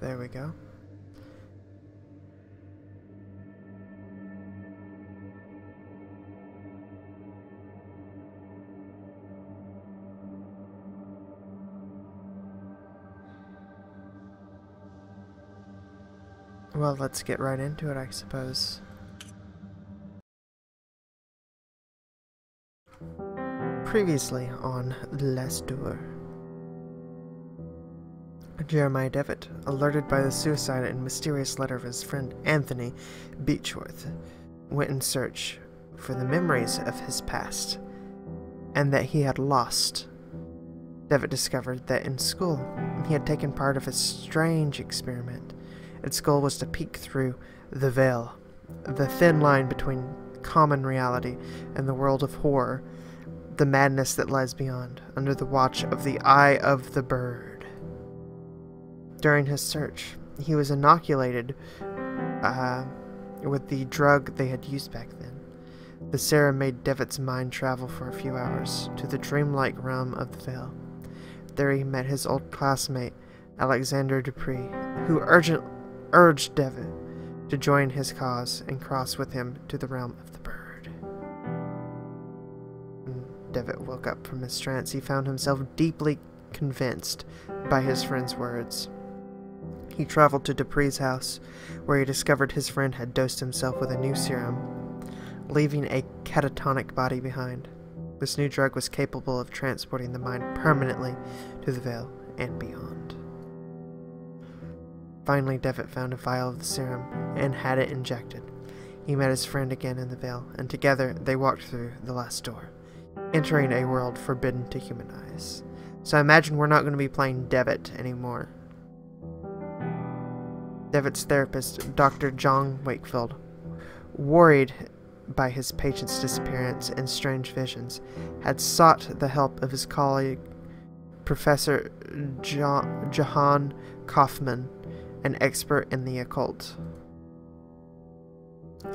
There we go. Well, let's get right into it, I suppose. Previously on The Last Door. Jeremiah Devitt, alerted by the suicide and mysterious letter of his friend Anthony Beechworth, went in search for the memories of his past and that he had lost. Devitt discovered that in school he had taken part of a strange experiment its goal was to peek through the veil, the thin line between common reality and the world of horror, the madness that lies beyond, under the watch of the Eye of the Bird. During his search, he was inoculated uh, with the drug they had used back then. The serum made Devitt's mind travel for a few hours to the dreamlike realm of the Veil. There he met his old classmate, Alexander Dupree, who urgently urged Devitt to join his cause and cross with him to the realm of the bird. When Devitt woke up from his trance, he found himself deeply convinced by his friend's words. He traveled to Dupree's house, where he discovered his friend had dosed himself with a new serum, leaving a catatonic body behind. This new drug was capable of transporting the mind permanently to the veil and beyond. Finally, Devitt found a vial of the serum and had it injected. He met his friend again in the Veil, and together they walked through the last door, entering a world forbidden to human eyes. So I imagine we're not going to be playing Devitt anymore. Devitt's therapist, Dr. John Wakefield, worried by his patient's disappearance and strange visions, had sought the help of his colleague, Professor Johann Kaufmann, an expert in the occult.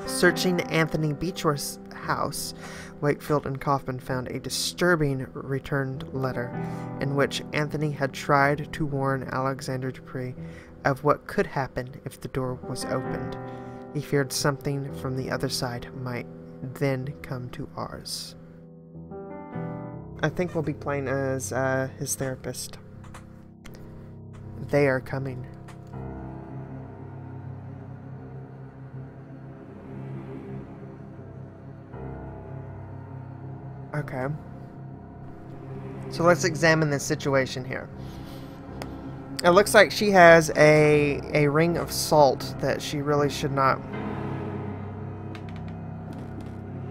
Searching Anthony Beechworth's house, Wakefield and Kaufmann found a disturbing returned letter in which Anthony had tried to warn Alexander Dupree of what could happen if the door was opened. He feared something from the other side might then come to ours. I think we'll be playing as uh, his therapist. They are coming. Okay. So let's examine this situation here. It looks like she has a a ring of salt that she really should not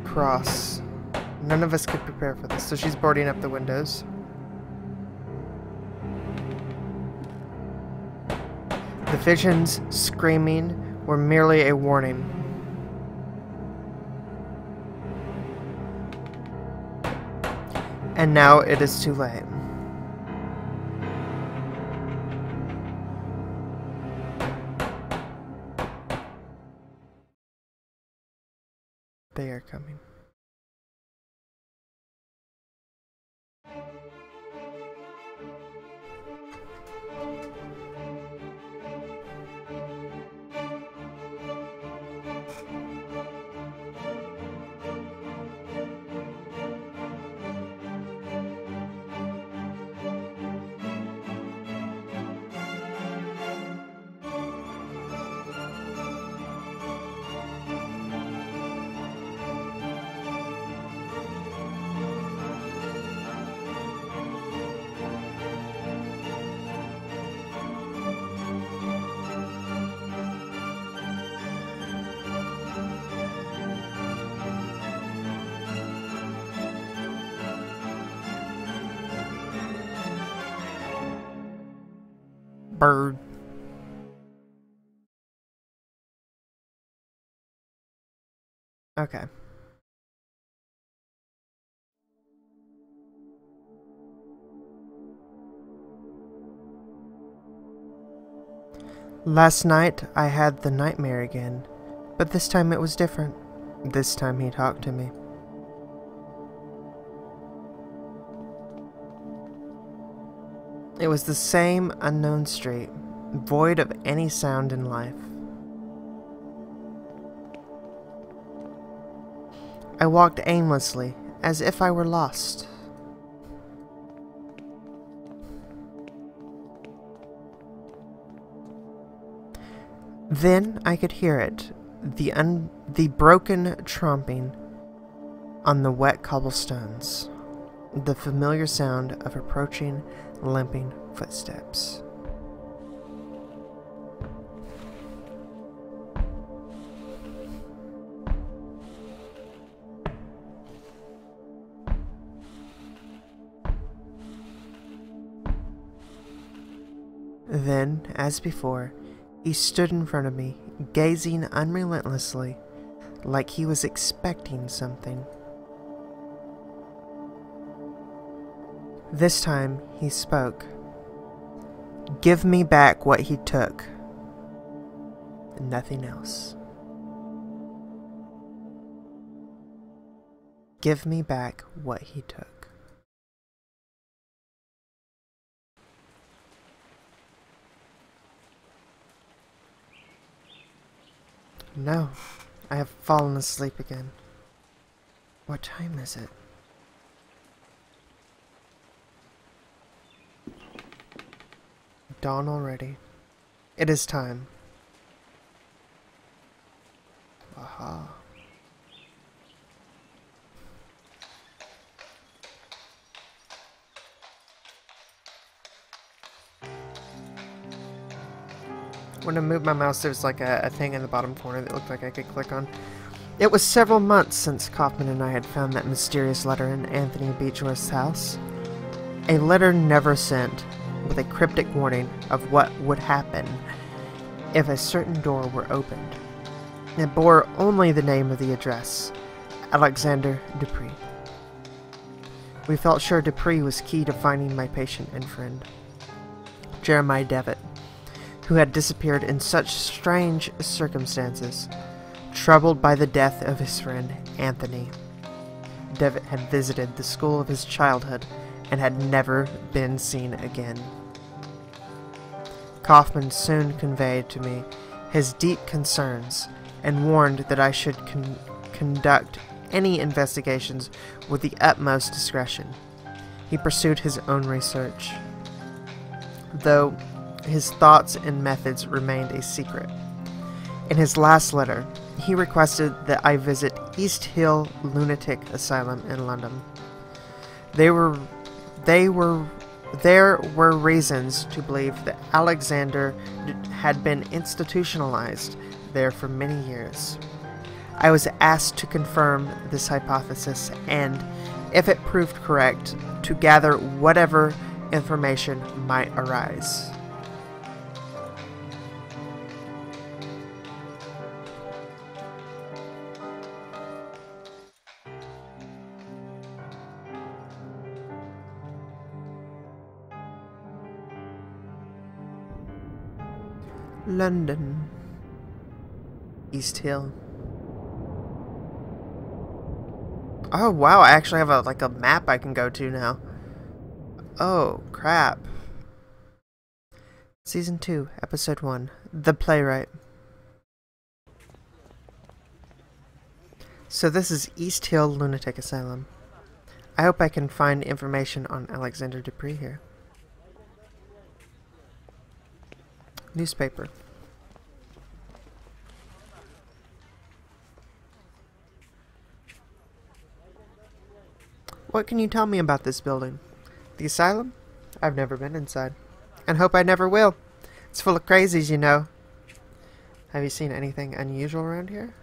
cross. None of us could prepare for this, so she's boarding up the windows. The visions screaming were merely a warning. And now it is too late. They are coming. Bird. Okay. Last night I had the nightmare again, but this time it was different. This time he talked to me. It was the same unknown street, void of any sound in life. I walked aimlessly, as if I were lost. Then I could hear it, the the broken tromping on the wet cobblestones, the familiar sound of approaching, limping footsteps. Then, as before, he stood in front of me, gazing unrelentlessly, like he was expecting something. This time he spoke. Give me back what he took. And Nothing else. Give me back what he took. No, I have fallen asleep again. What time is it? Dawn already. It is time. Aha. When I moved my mouse, there was like a, a thing in the bottom corner that looked like I could click on. It was several months since Kaufmann and I had found that mysterious letter in Anthony Beechworth's house. A letter never sent, with a cryptic warning of what would happen if a certain door were opened. It bore only the name of the address Alexander Dupree. We felt sure Dupree was key to finding my patient and friend, Jeremiah Devitt, who had disappeared in such strange circumstances, troubled by the death of his friend Anthony. Devitt had visited the school of his childhood and had never been seen again. Kaufmann soon conveyed to me his deep concerns and warned that I should con conduct any investigations with the utmost discretion. He pursued his own research, though his thoughts and methods remained a secret. In his last letter, he requested that I visit East Hill Lunatic Asylum in London. They were they were there were reasons to believe that Alexander had been institutionalized there for many years. I was asked to confirm this hypothesis and, if it proved correct, to gather whatever information might arise. London. East Hill. Oh wow, I actually have a like a map I can go to now. Oh, crap. Season 2, Episode 1, The Playwright. So this is East Hill Lunatic Asylum. I hope I can find information on Alexander Dupree here. Newspaper. What can you tell me about this building? The asylum? I've never been inside. And hope I never will. It's full of crazies, you know. Have you seen anything unusual around here?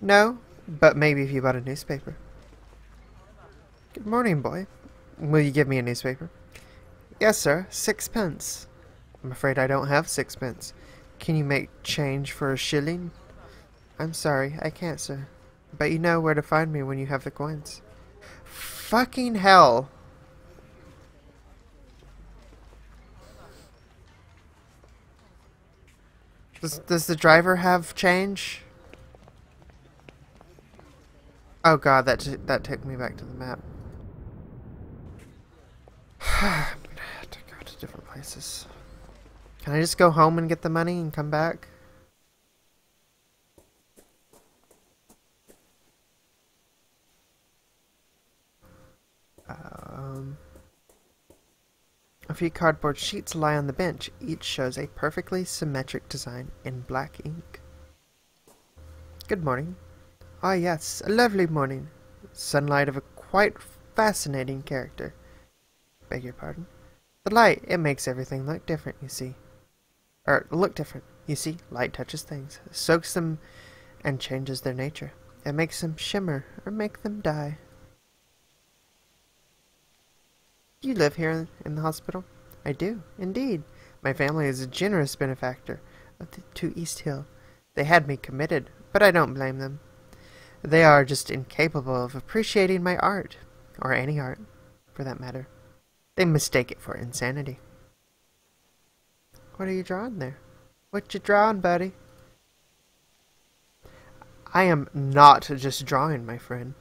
No, but maybe if you bought a newspaper. Good morning, boy. Will you give me a newspaper? Yes, sir. Sixpence. I'm afraid I don't have sixpence. Can you make change for a shilling? I'm sorry, I can't, sir. But you know where to find me when you have the coins. Fucking hell. Does, does the driver have change? Oh god, that that took me back to the map. I'm gonna have to go to different places. Can I just go home and get the money and come back? Um, a few cardboard sheets lie on the bench. Each shows a perfectly symmetric design in black ink. Good morning. Ah, yes, a lovely morning. Sunlight of a quite fascinating character. Beg your pardon. The light, it makes everything look different, you see. Or look different. You see, light touches things, soaks them, and changes their nature. It makes them shimmer or make them die. Do you live here in the hospital? I do, indeed. My family is a generous benefactor of the, to East Hill. They had me committed, but I don't blame them. They are just incapable of appreciating my art, or any art, for that matter. They mistake it for insanity. What are you drawing there? What you drawing, buddy? I am not just drawing, my friend.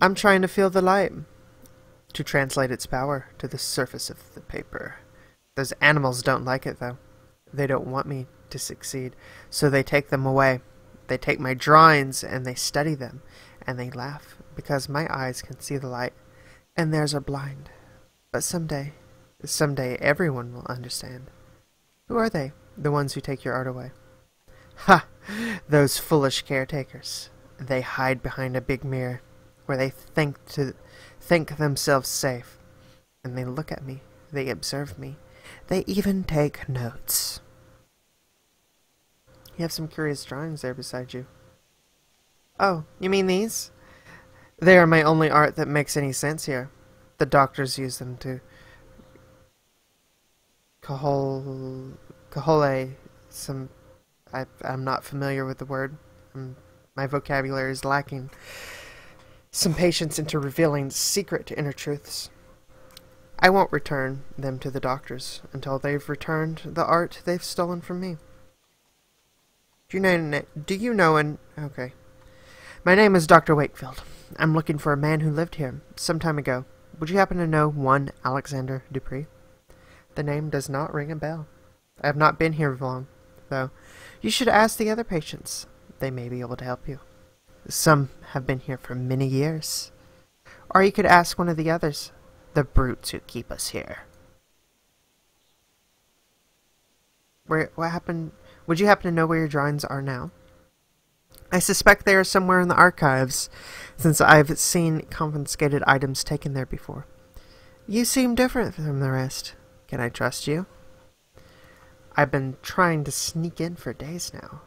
I'm trying to feel the light, to translate its power to the surface of the paper. Those animals don't like it, though. They don't want me to succeed, so they take them away. They take my drawings and they study them, and they laugh because my eyes can see the light, and theirs are blind. But someday, someday everyone will understand. Who are they, the ones who take your art away? Ha! Those foolish caretakers. They hide behind a big mirror, where they think to think themselves safe. And they look at me, they observe me, they even take notes. You have some curious drawings there beside you. Oh, you mean these? They are my only art that makes any sense here. The doctors use them to cajole, cajole some. I, I'm not familiar with the word. I'm, my vocabulary is lacking. Some patience into revealing secret inner truths. I won't return them to the doctors until they've returned the art they've stolen from me. Do you know? Do you know? And okay, my name is Doctor Wakefield. I'm looking for a man who lived here some time ago. Would you happen to know one Alexander Dupree? The name does not ring a bell. I have not been here long, though. You should ask the other patients. They may be able to help you. Some have been here for many years. Or you could ask one of the others, the brutes who keep us here. Where, what happened? Would you happen to know where your drawings are now? I suspect they are somewhere in the archives, since I've seen confiscated items taken there before. You seem different from the rest. Can I trust you? I've been trying to sneak in for days now,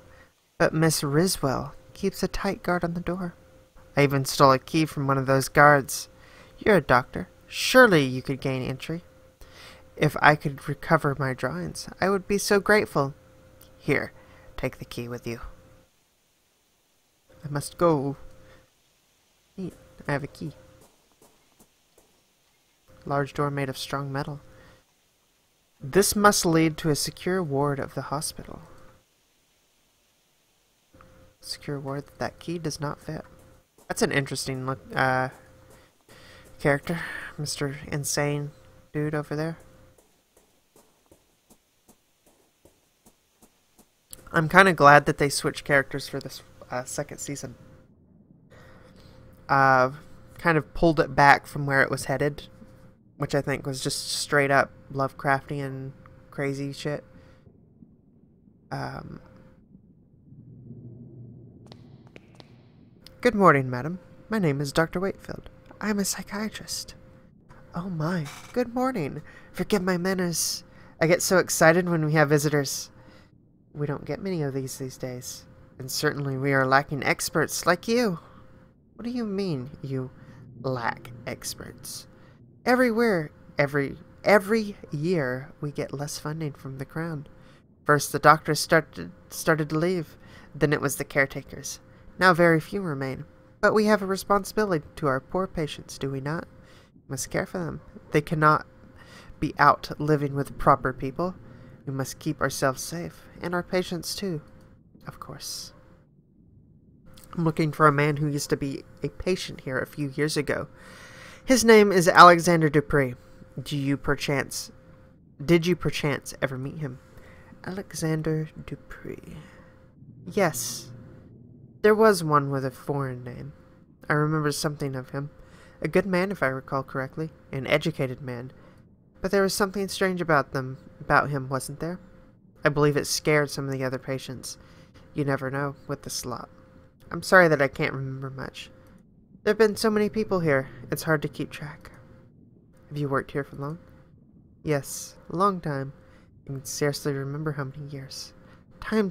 but Miss Riswell keeps a tight guard on the door. I even stole a key from one of those guards. You're a doctor. Surely you could gain entry. If I could recover my drawings, I would be so grateful. Here, take the key with you. I must go. Neat. I have a key. Large door made of strong metal. This must lead to a secure ward of the hospital. Secure ward that key does not fit. That's an interesting look uh character. Mr. Insane dude over there. I'm kind of glad that they switched characters for this uh, second season. Uh, kind of pulled it back from where it was headed, which I think was just straight up Lovecraftian crazy shit. Um, Good morning, madam. My name is Dr. Wakefield. I am a psychiatrist. Oh my, good morning. Forgive my manners. I get so excited when we have visitors. We don't get many of these these days. And certainly we are lacking experts like you. What do you mean, you lack experts? Everywhere, every every year, we get less funding from the crown. First, the doctors started started to leave. Then it was the caretakers. Now very few remain. But we have a responsibility to our poor patients, do we not? We must care for them. They cannot be out living with proper people. We must keep ourselves safe, and our patients too of course. I'm looking for a man who used to be a patient here a few years ago. His name is Alexander Dupree. Do you perchance did you perchance ever meet him? Alexander Dupree. Yes, there was one with a foreign name. I remember something of him. A good man, if I recall correctly. An educated man. But there was something strange about them, about him, wasn't there? I believe it scared some of the other patients. You never know with the slot. I'm sorry that I can't remember much. There have been so many people here, it's hard to keep track. Have you worked here for long? Yes, a long time. I can scarcely remember how many years. Time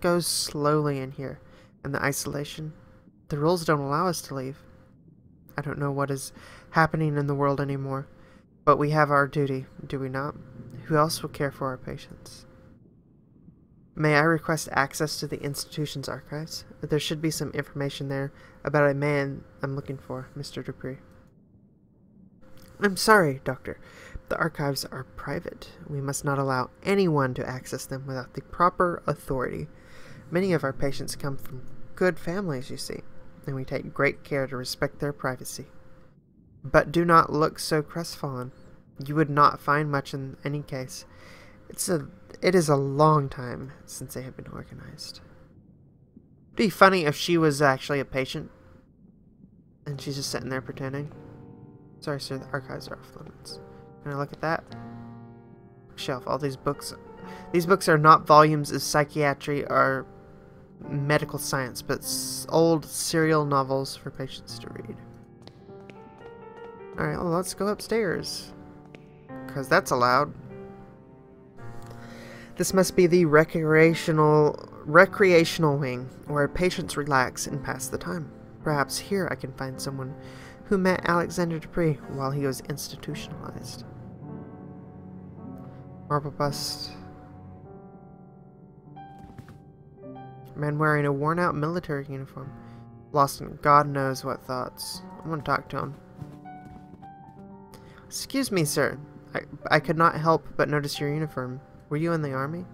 goes slowly in here, and the isolation. The rules don't allow us to leave. I don't know what is happening in the world anymore, but we have our duty, do we not? Who else will care for our patients? May I request access to the institution's archives? There should be some information there about a man I'm looking for, Mr. Dupree. I'm sorry, Doctor. The archives are private. We must not allow anyone to access them without the proper authority. Many of our patients come from good families, you see and we take great care to respect their privacy. But do not look so crestfallen. You would not find much in any case. It's a it is a long time since they have been organized. It'd be funny if she was actually a patient and she's just sitting there pretending. Sorry, sir, the archives are off limits. Can I look at that? Shelf, all these books. These books are not volumes of psychiatry or medical science, but old serial novels for patients to read. Alright, well, let's go upstairs. Because that's allowed. This must be the recreational recreational wing, where patients relax and pass the time. Perhaps here I can find someone who met Alexander Dupree while he was institutionalized. Marble bust man wearing a worn out military uniform, lost in God knows what thoughts. I want to talk to him. Excuse me, sir. I, I could not help but notice your uniform. Were you in the army?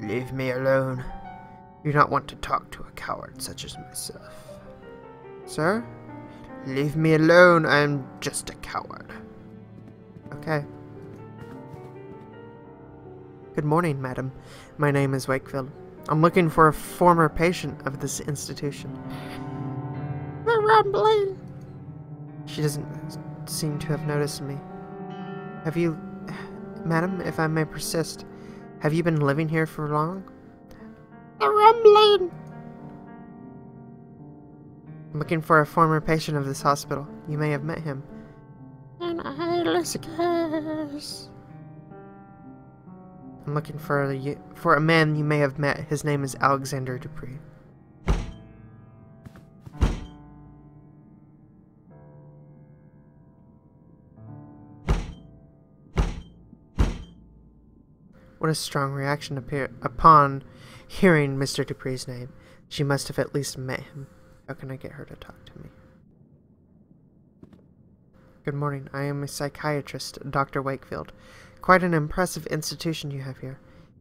Leave me alone. You do not want to talk to a coward such as myself. Sir? Leave me alone. I am just a coward. Okay. Good morning, madam. My name is Wakefield. I'm looking for a former patient of this institution. The rumbling. She doesn't seem to have noticed me. Have you, madam, if I may persist, have you been living here for long? The rumbling. I'm looking for a former patient of this hospital. You may have met him. An eyeless guess. I'm looking for a, for a man you may have met. His name is Alexander Dupree. What a strong reaction appear upon hearing Mr. Dupree's name. She must have at least met him. How can I get her to talk to me? Good morning. I am a psychiatrist, Dr. Wakefield. Quite an impressive institution you have here.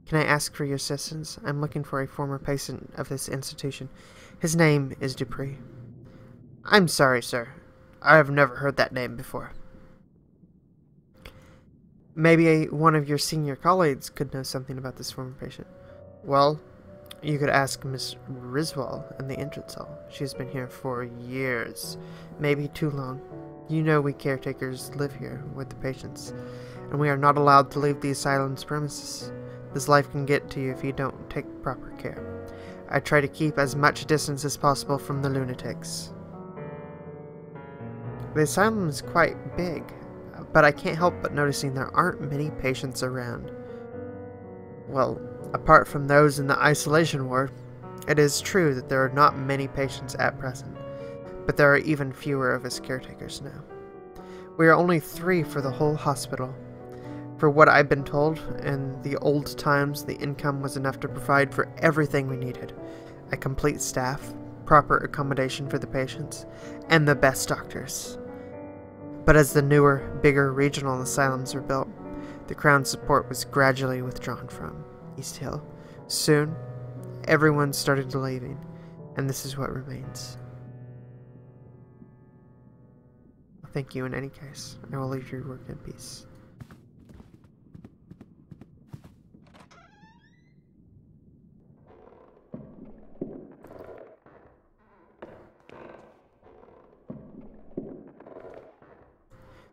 Can I ask for your assistance? I'm looking for a former patient of this institution. His name is Dupree. I'm sorry, sir. I have never heard that name before. Maybe a, one of your senior colleagues could know something about this former patient. Well, you could ask Miss Riswell in the entrance hall. She's been here for years, maybe too long. You know we caretakers live here with the patients and we are not allowed to leave the asylum's premises. This life can get to you if you don't take proper care. I try to keep as much distance as possible from the lunatics. The asylum is quite big, but I can't help but noticing there aren't many patients around. Well, apart from those in the isolation ward, it is true that there are not many patients at present, but there are even fewer of us caretakers now. We are only three for the whole hospital, for what I've been told, in the old times, the income was enough to provide for everything we needed a complete staff, proper accommodation for the patients, and the best doctors. But as the newer, bigger regional asylums were built, the Crown's support was gradually withdrawn from East Hill. Soon, everyone started leaving, and this is what remains. Thank you in any case. I will leave your work in peace.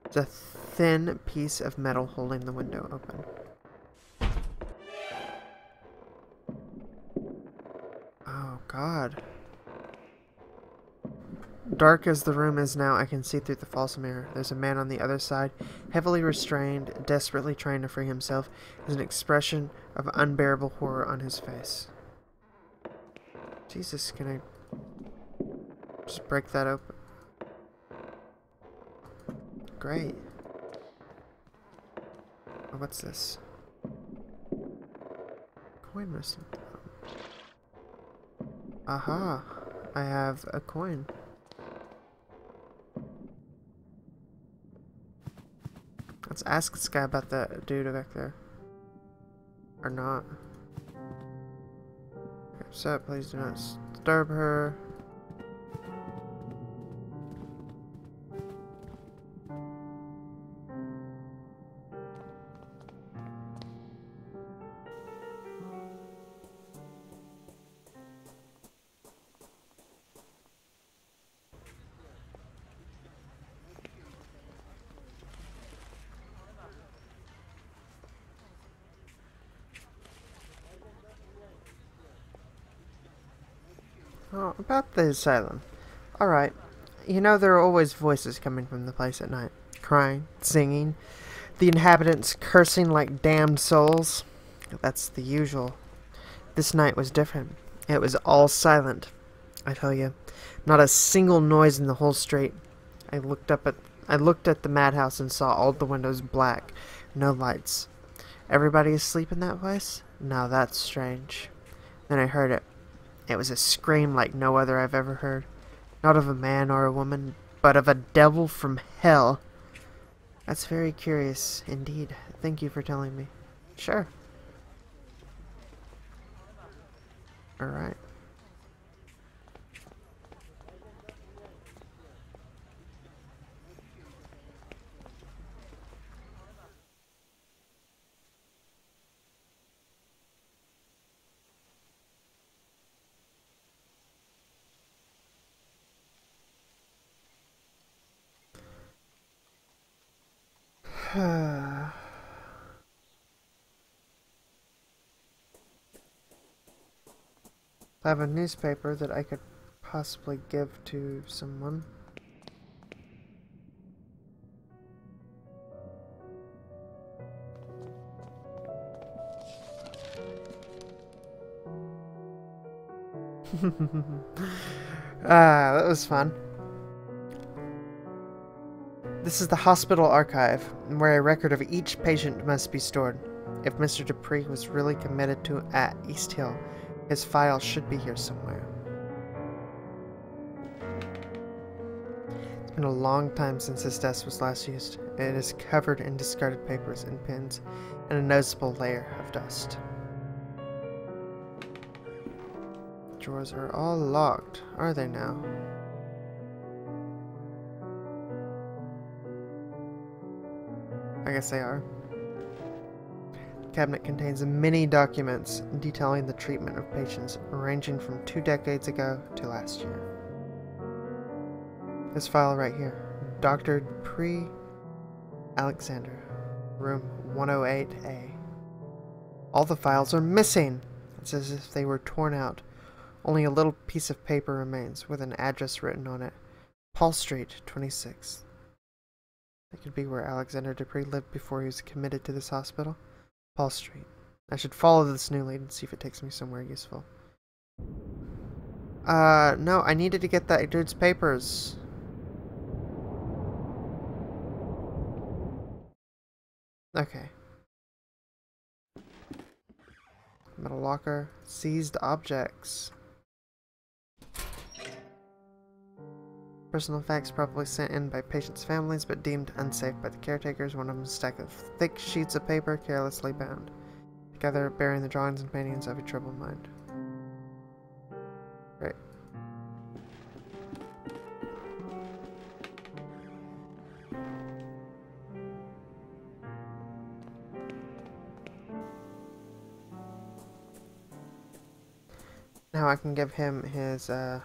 It's a thin piece of metal holding the window open. Oh god. Dark as the room is now, I can see through the false mirror. There's a man on the other side, heavily restrained, desperately trying to free himself. There's an expression of unbearable horror on his face. Jesus, can I just break that open? Great. Oh, what's this? Coin missing. Aha! I have a coin. Let's ask this guy about that dude back there. Or not. Upset, please do not disturb her. Oh, about the asylum. Alright. You know there are always voices coming from the place at night. Crying, singing, the inhabitants cursing like damned souls. That's the usual. This night was different. It was all silent, I tell you. Not a single noise in the whole street. I looked up at I looked at the madhouse and saw all the windows black, no lights. Everybody asleep in that place? Now that's strange. Then I heard it. It was a scream like no other I've ever heard. Not of a man or a woman, but of a devil from hell. That's very curious indeed. Thank you for telling me. Sure. Alright. I have a newspaper that I could possibly give to someone. ah, that was fun. This is the hospital archive, where a record of each patient must be stored. If Mr. Dupree was really committed to at East Hill, his file should be here somewhere. It's been a long time since this desk was last used. And it is covered in discarded papers and pens, and a noticeable layer of dust. Drawers are all locked, are they now? I guess they are. Cabinet contains many documents detailing the treatment of patients ranging from two decades ago to last year. This file right here. Dr. Pre Alexander, room 108A. All the files are missing! It's as if they were torn out. Only a little piece of paper remains with an address written on it. Paul Street, 26th. It could be where Alexander Dupree lived before he was committed to this hospital. Paul Street. I should follow this new lead and see if it takes me somewhere useful. Uh, no, I needed to get that dude's papers. Okay. Metal locker. Seized objects. Personal effects probably sent in by patients' families but deemed unsafe by the caretakers. One of them a stack of thick sheets of paper carelessly bound, together bearing the drawings and paintings of a troubled mind. Great. Now I can give him his uh,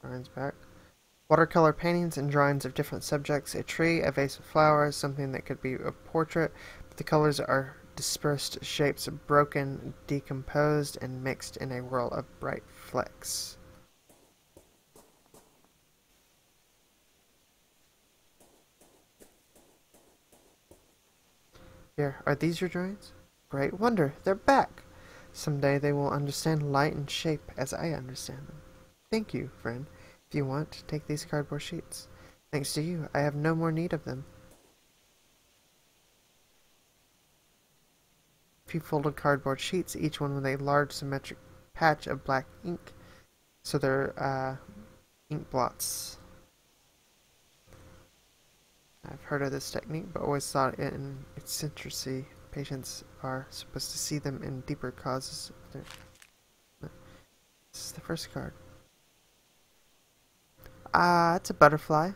drawings back. Watercolor paintings and drawings of different subjects, a tree, a vase of flowers, something that could be a portrait. But the colors are dispersed, shapes broken, decomposed, and mixed in a whirl of bright flecks. Here, are these your drawings? Great wonder, they're back! Someday they will understand light and shape as I understand them. Thank you, friend. If you want, take these cardboard sheets. Thanks to you, I have no more need of them. A few folded cardboard sheets, each one with a large symmetric patch of black ink. So they're uh, ink blots. I've heard of this technique, but always thought it in eccentricity patients are supposed to see them in deeper causes. This is the first card. Ah, uh, it's a butterfly.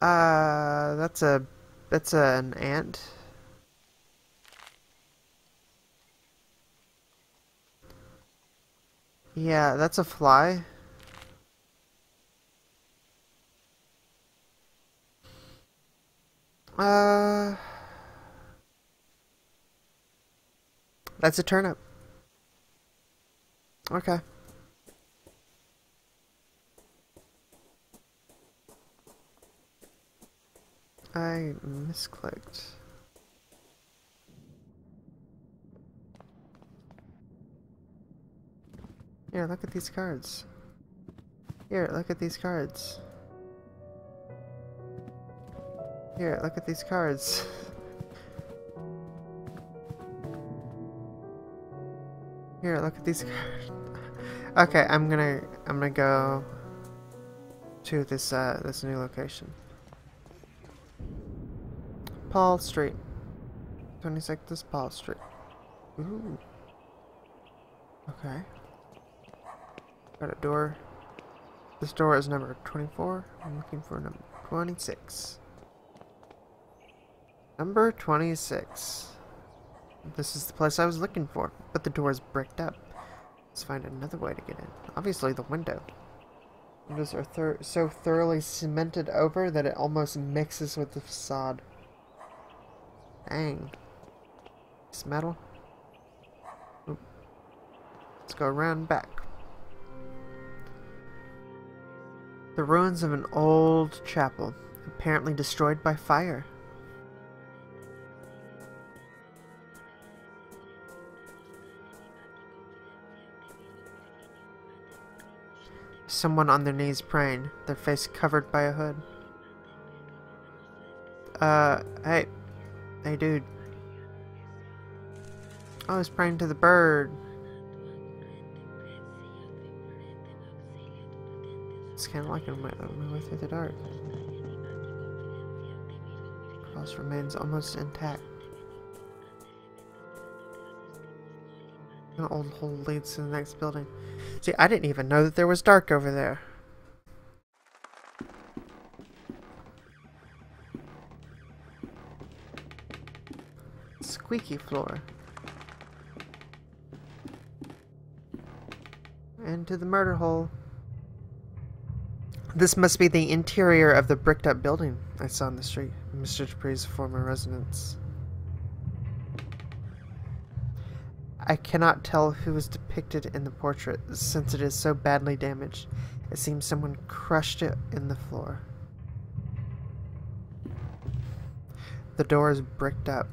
Uh, that's a, that's a, an ant. Yeah, that's a fly. Uh, that's a turnip. Okay. I misclicked. Here, look at these cards. Here, look at these cards. Here, look at these cards. Here, look at these cards. Okay, I'm gonna I'm gonna go to this uh this new location. Paul Street. 26th Paul Street. Ooh. Okay. Got a door. This door is number 24. I'm looking for number 26. Number 26. This is the place I was looking for, but the door is bricked up. Let's find another way to get in. Obviously the window. Windows are so thoroughly cemented over that it almost mixes with the facade. Dang. It's metal. Oop. Let's go around back. The ruins of an old chapel, apparently destroyed by fire. Someone on their knees praying, their face covered by a hood. Uh, hey. Hey, dude. I was praying to the bird. It's kind of like I'm my way through the dark. Cross remains almost intact. The old hole leads to the next building. See, I didn't even know that there was dark over there. Squeaky floor. Into the murder hole. This must be the interior of the bricked up building I saw in the street. Mr. Dupree's former residence. I cannot tell who is depicted in the portrait, since it is so badly damaged. It seems someone crushed it in the floor. The door is bricked up.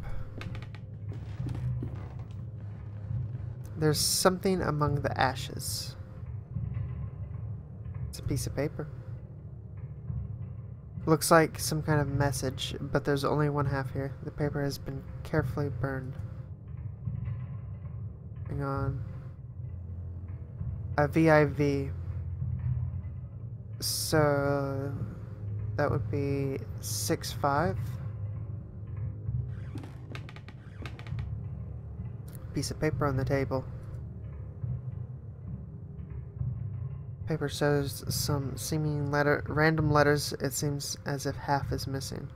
There's something among the ashes. It's a piece of paper. Looks like some kind of message, but there's only one half here. The paper has been carefully burned. Hang on. A VIV. So that would be six five. Piece of paper on the table. Paper shows some seeming letter random letters. It seems as if half is missing.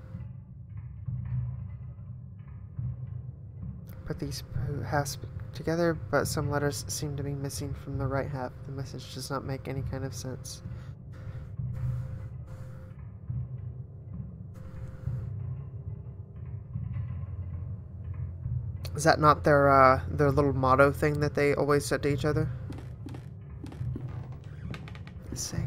Put these halves together, but some letters seem to be missing from the right half. The message does not make any kind of sense. Is that not their uh, their little motto thing that they always said to each other? Safe.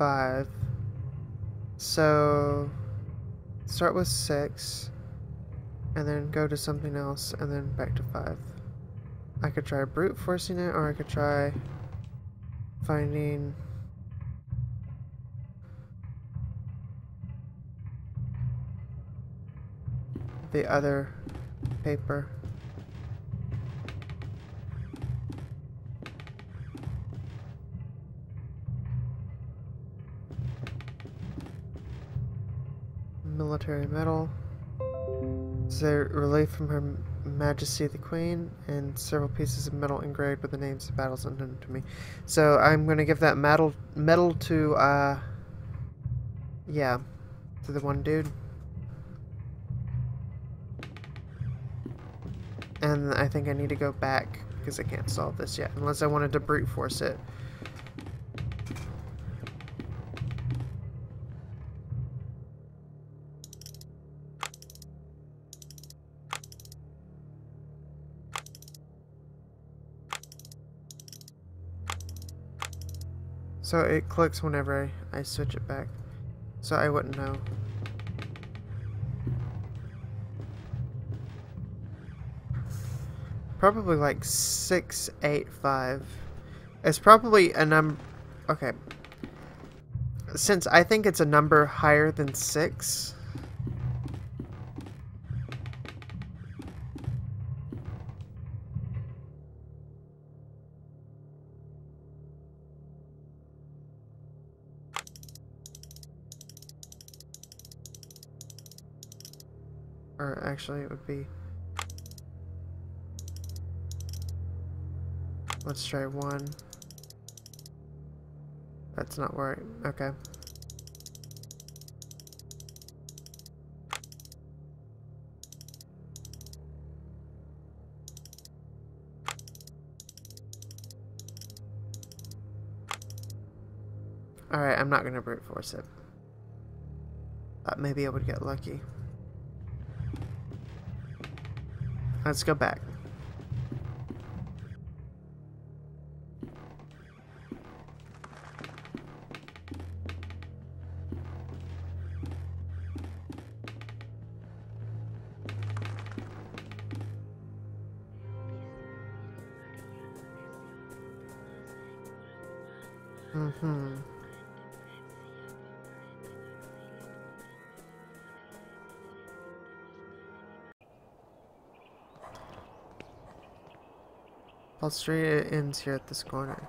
Five. So start with six and then go to something else and then back to five. I could try brute forcing it or I could try finding the other paper. Military medal. It's a relief from Her Majesty the Queen, and several pieces of metal engraved with the names of battles unknown to me. So I'm going to give that medal medal to, uh, yeah, to the one dude. And I think I need to go back because I can't solve this yet, unless I wanted to brute force it. So it clicks whenever I, I switch it back. So I wouldn't know. Probably like 685. It's probably a number... Okay. Since I think it's a number higher than 6... actually, it would be... Let's try one. That's not where I... Okay. Alright, I'm not gonna brute force it. Thought maybe I would get lucky. Let's go back. Paul Street ends here at this corner.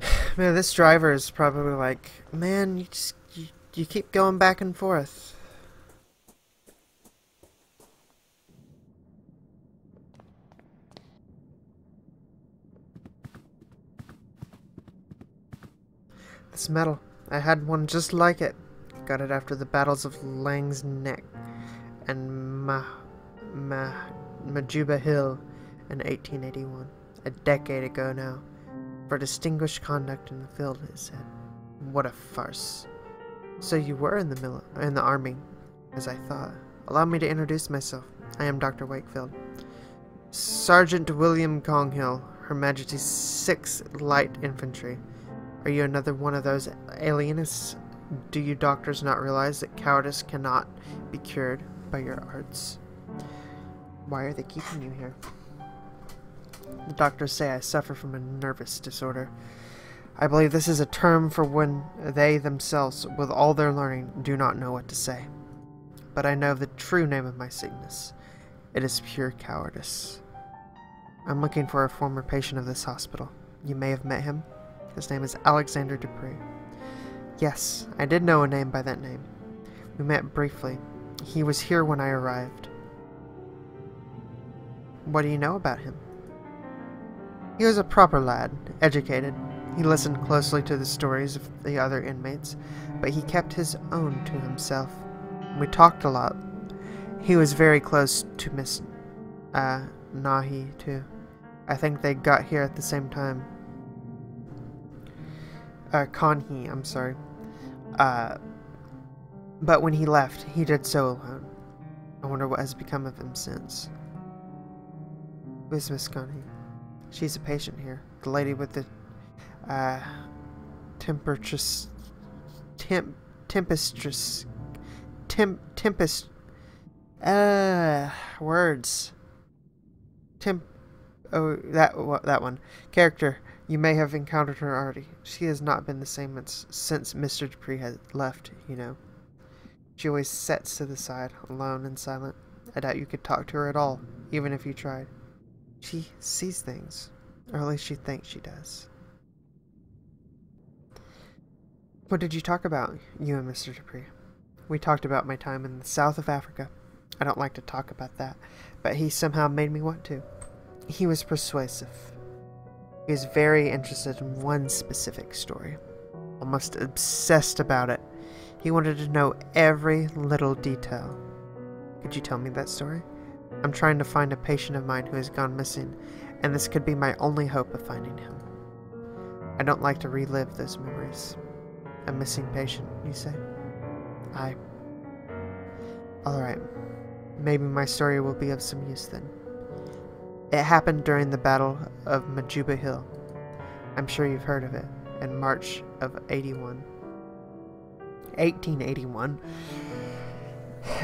Man, this driver is probably like, man, you just you, you keep going back and forth. This metal. I had one just like it. Got it after the battles of Laing's Nek and Ma Ma Majuba Hill in 1881, a decade ago now, for distinguished conduct in the field, it said. What a farce. So you were in the mil in the army, as I thought. Allow me to introduce myself. I am Dr. Wakefield. Sergeant William Conghill, Her Majesty's 6th Light Infantry. Are you another one of those alienists do you doctors not realize that cowardice cannot be cured by your arts? Why are they keeping you here? The doctors say I suffer from a nervous disorder. I believe this is a term for when they themselves, with all their learning, do not know what to say. But I know the true name of my sickness. It is pure cowardice. I'm looking for a former patient of this hospital. You may have met him. His name is Alexander Dupree. Yes, I did know a name by that name. We met briefly. He was here when I arrived. What do you know about him? He was a proper lad, educated. He listened closely to the stories of the other inmates, but he kept his own to himself. We talked a lot. He was very close to Miss uh, Nahi, too. I think they got here at the same time. Uh, Kanhi, I'm sorry. Uh, but when he left, he did so alone. I wonder what has become of him since. Who's Miss Connie? She's a patient here. The lady with the, uh, temperature, temp, tempestress, temp, tempest, uh, words. Temp, oh, that, that one. Character. You may have encountered her already. She has not been the same since Mr. Dupree has left, you know. She always sits to the side, alone and silent. I doubt you could talk to her at all, even if you tried. She sees things, or at least she thinks she does. What did you talk about, you and Mr. Dupree? We talked about my time in the south of Africa. I don't like to talk about that, but he somehow made me want to. He was persuasive. He was very interested in one specific story, almost obsessed about it. He wanted to know every little detail. Could you tell me that story? I'm trying to find a patient of mine who has gone missing, and this could be my only hope of finding him. I don't like to relive those memories. A missing patient, you say? I. Alright. Maybe my story will be of some use then. It happened during the Battle of Majuba Hill. I'm sure you've heard of it, in March of 81. 1881.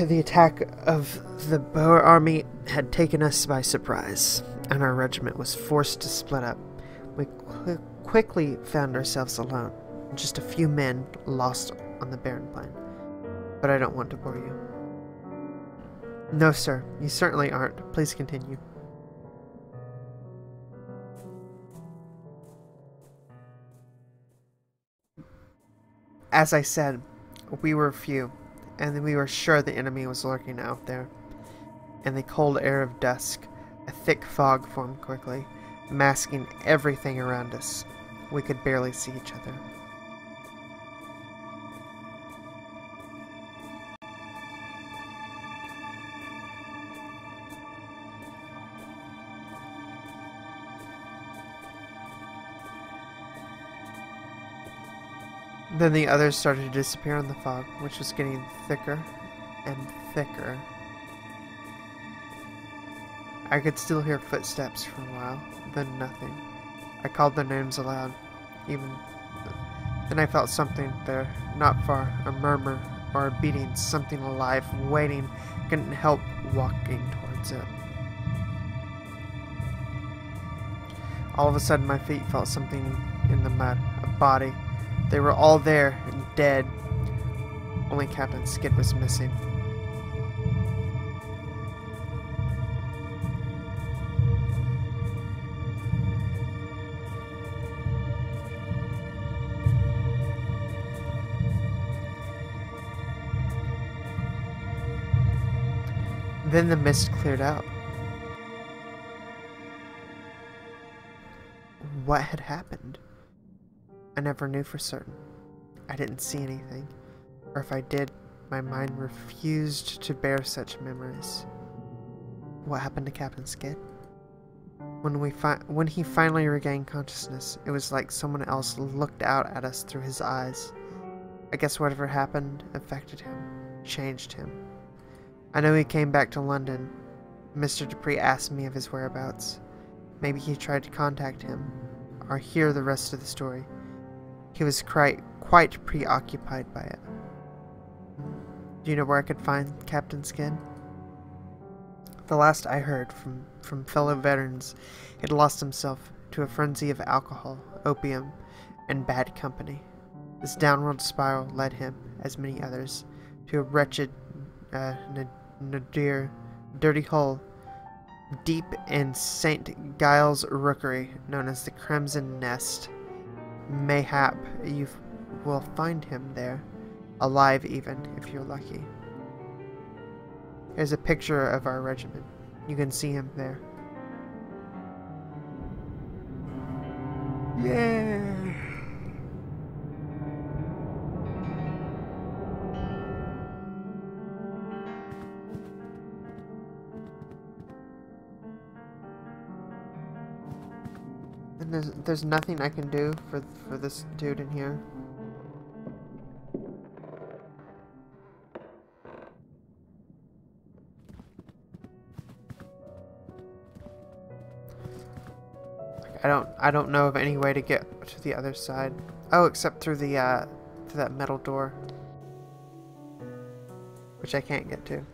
The attack of the Boer army had taken us by surprise, and our regiment was forced to split up. We qu quickly found ourselves alone, just a few men lost on the barren plain. But I don't want to bore you. No, sir, you certainly aren't. Please continue. As I said, we were few and we were sure the enemy was lurking out there. In the cold air of dusk, a thick fog formed quickly, masking everything around us. We could barely see each other. Then the others started to disappear in the fog, which was getting thicker and thicker. I could still hear footsteps for a while, then nothing. I called their names aloud, even then I felt something there, not far, a murmur or a beating, something alive, waiting, couldn't help walking towards it. All of a sudden my feet felt something in the mud, a body, they were all there and dead. Only Captain Skid was missing. Then the mist cleared out. What had happened? I never knew for certain. I didn't see anything, or if I did, my mind refused to bear such memories. What happened to Captain Skid? When we when he finally regained consciousness, it was like someone else looked out at us through his eyes. I guess whatever happened affected him, changed him. I know he came back to London. Mr. Dupree asked me of his whereabouts. Maybe he tried to contact him, or hear the rest of the story. He was quite, quite preoccupied by it. Do you know where I could find Captain Skin? The last I heard from from fellow veterans, he had lost himself to a frenzy of alcohol, opium, and bad company. This downward spiral led him, as many others, to a wretched, uh, nadir, dirty hole deep in St. Giles' rookery, known as the Crimson Nest. Mayhap you will find him there, alive even, if you're lucky. Here's a picture of our regiment. You can see him there. Yeah. There's there's nothing I can do for for this dude in here. I don't I don't know of any way to get to the other side. Oh, except through the uh through that metal door. Which I can't get to.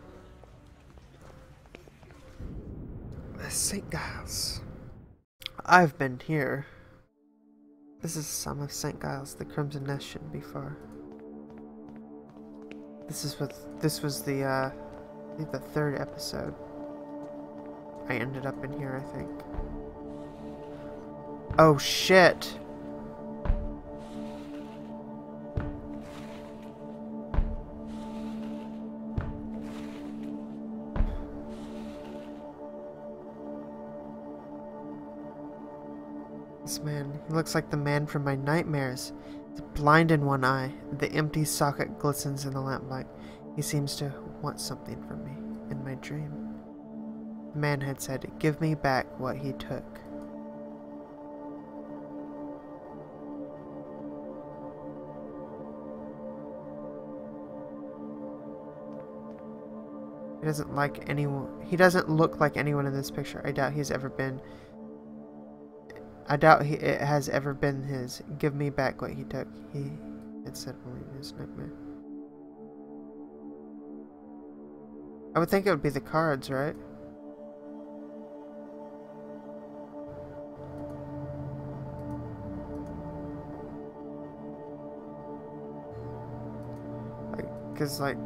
St. Giles. I've been here. This is some of St. Giles. The Crimson Nest shouldn't be far. This is what this was the uh I think the third episode. I ended up in here, I think. Oh shit. He looks like the man from my nightmares. He's blind in one eye. The empty socket glistens in the lamplight. He seems to want something from me in my dream. The man had said, Give me back what he took. He doesn't like anyone. He doesn't look like anyone in this picture. I doubt he's ever been. I doubt he, it has ever been his. Give me back what he took. He had said in his nightmare. I would think it would be the cards, right? Like, Because, like,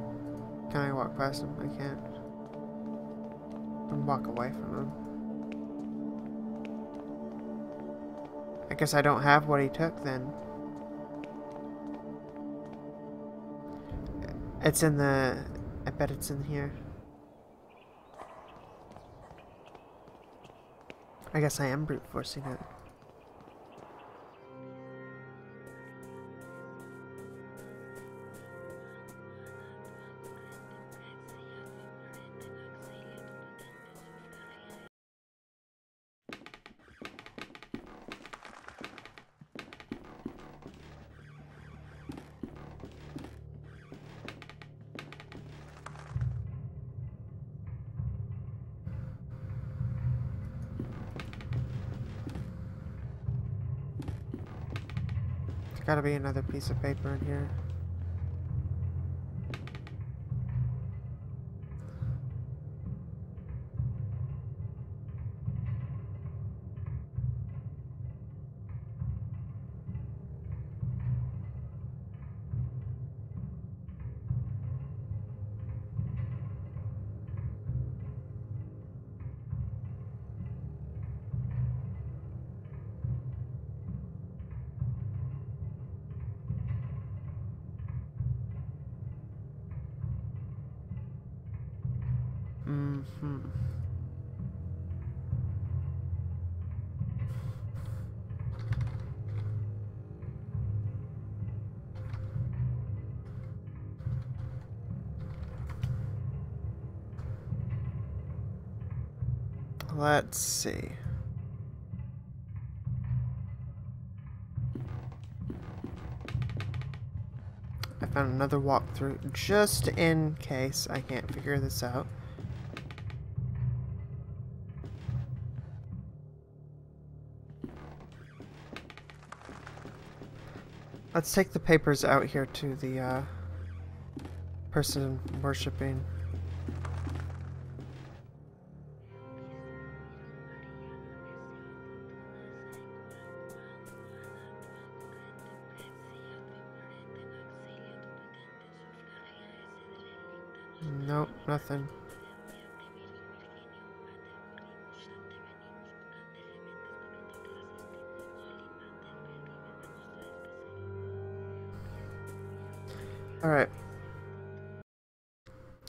can I walk past him? I can't. And walk away from him. I guess I don't have what he took then. It's in the... I bet it's in here. I guess I am brute forcing it. Be another piece of paper in here. Let's see. I found another walkthrough just in case I can't figure this out. Let's take the papers out here to the uh, person worshipping. Nope, nothing. Alright.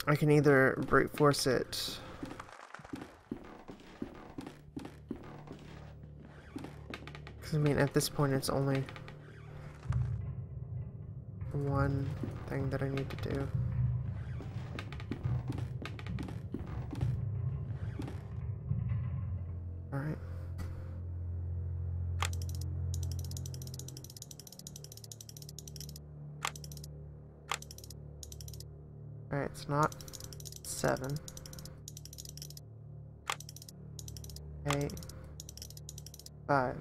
I can either brute force it. I mean, at this point, it's only one thing that I need to do. Seven. Eight. Five.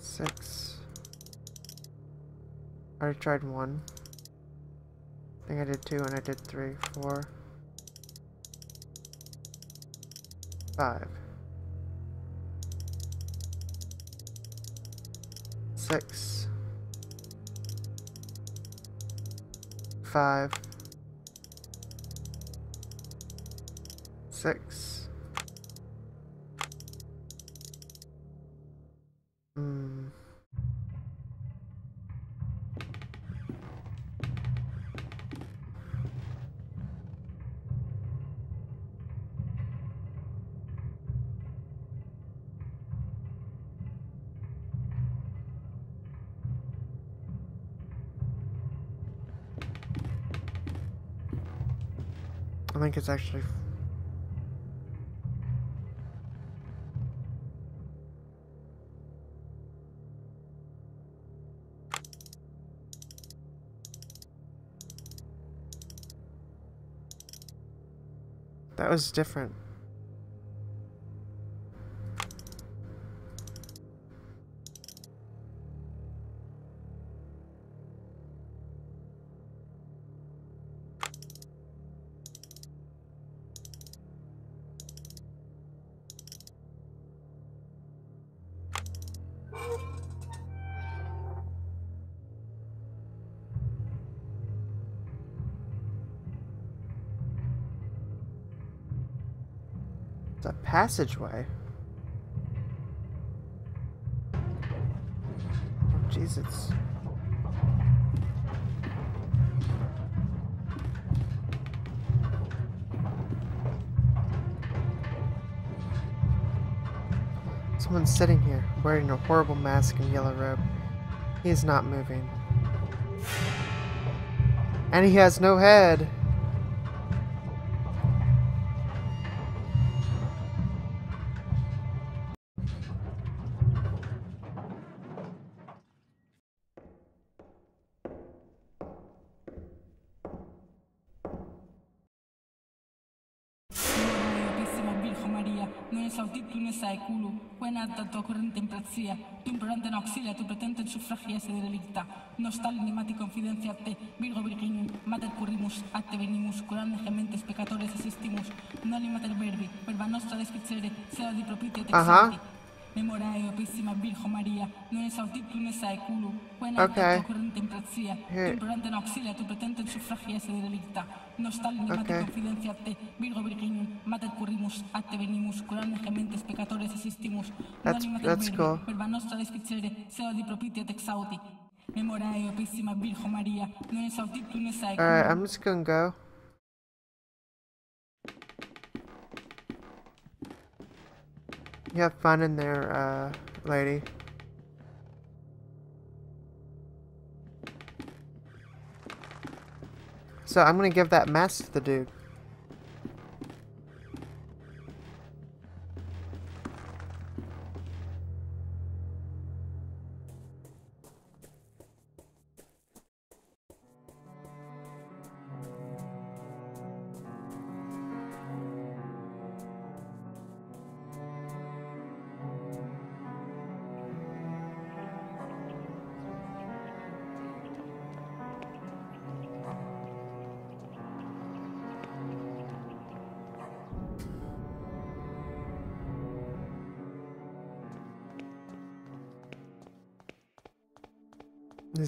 Six. I already tried one. I think I did two and I did three, four, five. Six, five, it's actually. That was different. A passageway. Oh, Jesus. Someone's sitting here, wearing a horrible mask and yellow robe. He is not moving. And he has no head. Tu implorante auxilia, tu pretente suffragia se delicta, nostal animati confidencia te, virgo virginum, mater currimus, atte venimus, curande gementes peccatores assistimus, noli mater verbi, verba nostra desficere, sea di propite te. Memorae opissima Virgo Maria, non esautitum ne saeculu, quena Okay. corrente emprazia, tu Here. implorante tu pretente suffragia se delicta, nostal Okay. confidencia te, Virgo virginum, mater currimus, venimus, gementes peccatores assistimus, That's- that's cool. verba nostra desficere, sea di propitio te exauti. Memorae opissima Virgo Maria, non esautitum ne saeculu, Alright, I'm just gonna go. You have fun in there, uh, lady. So I'm gonna give that mask to the dude.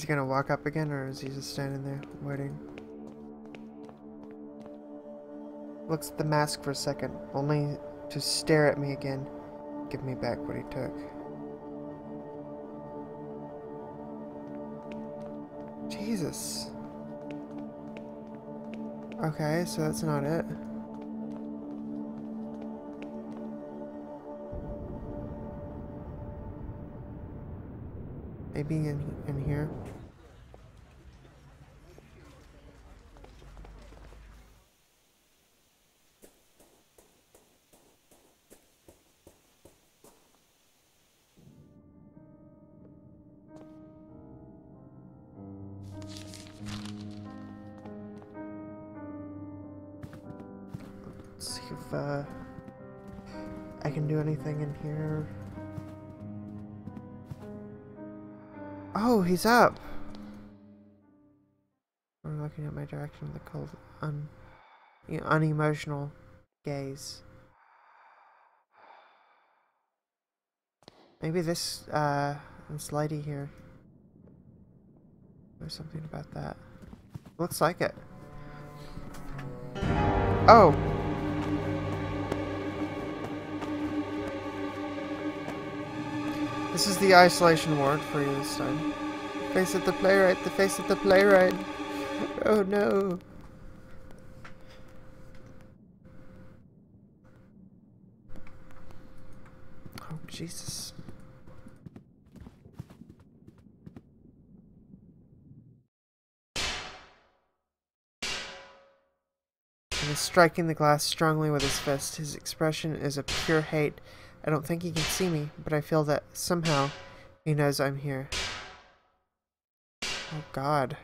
Is he gonna walk up again, or is he just standing there waiting? Looks at the mask for a second, only to stare at me again. Give me back what he took. Jesus. Okay, so that's not it. Maybe in, in here. He's up. I'm looking at my direction with a cold, un, unemotional gaze. Maybe this, uh, this lady here. There's something about that. Looks like it. Oh! This is the isolation ward for you this time. Face of the playwright, the face of the playwright. Oh no. Oh Jesus. He is striking the glass strongly with his fist. His expression is of pure hate. I don't think he can see me, but I feel that somehow he knows I'm here. Oh god.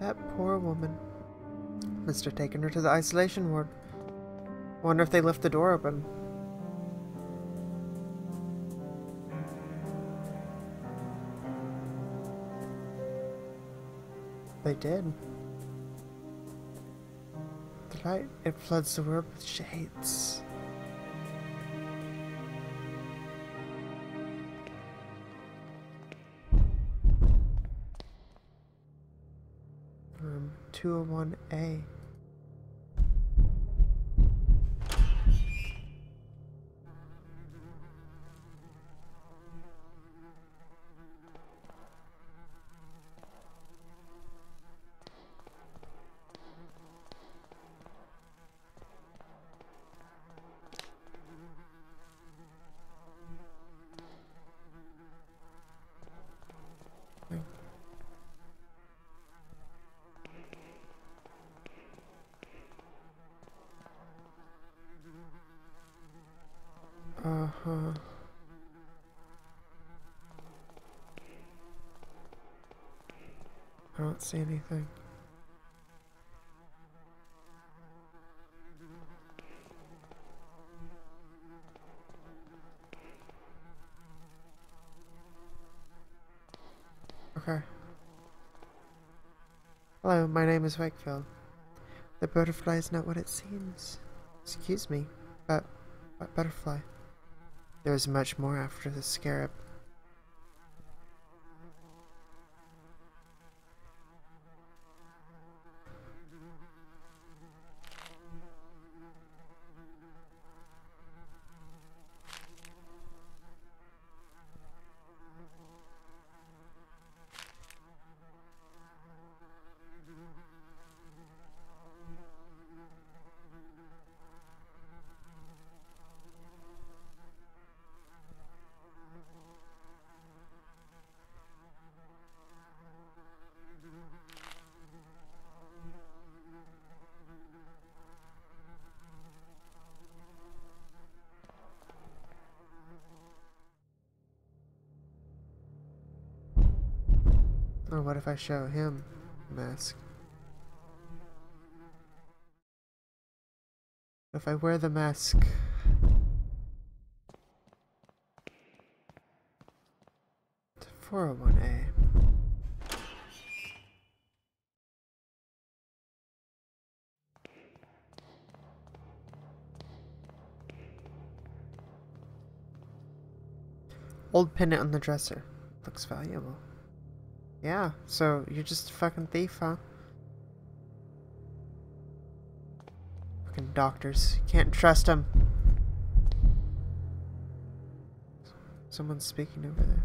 That poor woman. Must have taken her to the isolation ward. Wonder if they left the door open. They did. The light, it floods the world with shades. Room 201A. Anything. Okay. Hello, my name is Wakefield. The butterfly is not what it seems. Excuse me, but what butterfly? There is much more after the scarab. if I show him mask? If I wear the mask... 401A. Old pendant on the dresser. Looks valuable. Yeah, so you're just a fucking thief, huh? Fucking doctors. Can't trust them. Someone's speaking over there.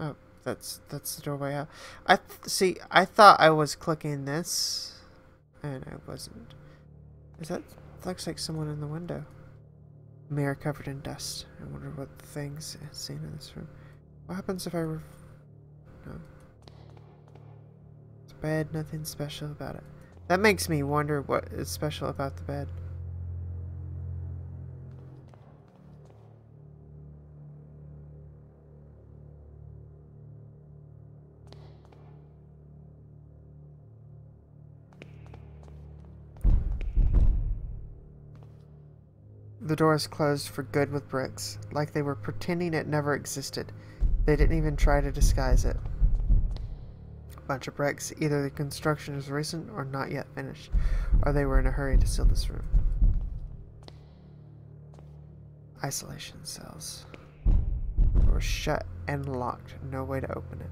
Oh, that's that's the doorway out. I th see. I thought I was clicking this, and I wasn't. Is that looks like someone in the window? Mirror covered in dust. I wonder what things seen in this room. What happens if I? Ref no. It's bed. Nothing special about it. That makes me wonder what is special about the bed. The door is closed for good with bricks, like they were pretending it never existed. They didn't even try to disguise it. A Bunch of bricks, either the construction is recent or not yet finished, or they were in a hurry to seal this room. Isolation cells. Door shut and locked, no way to open it.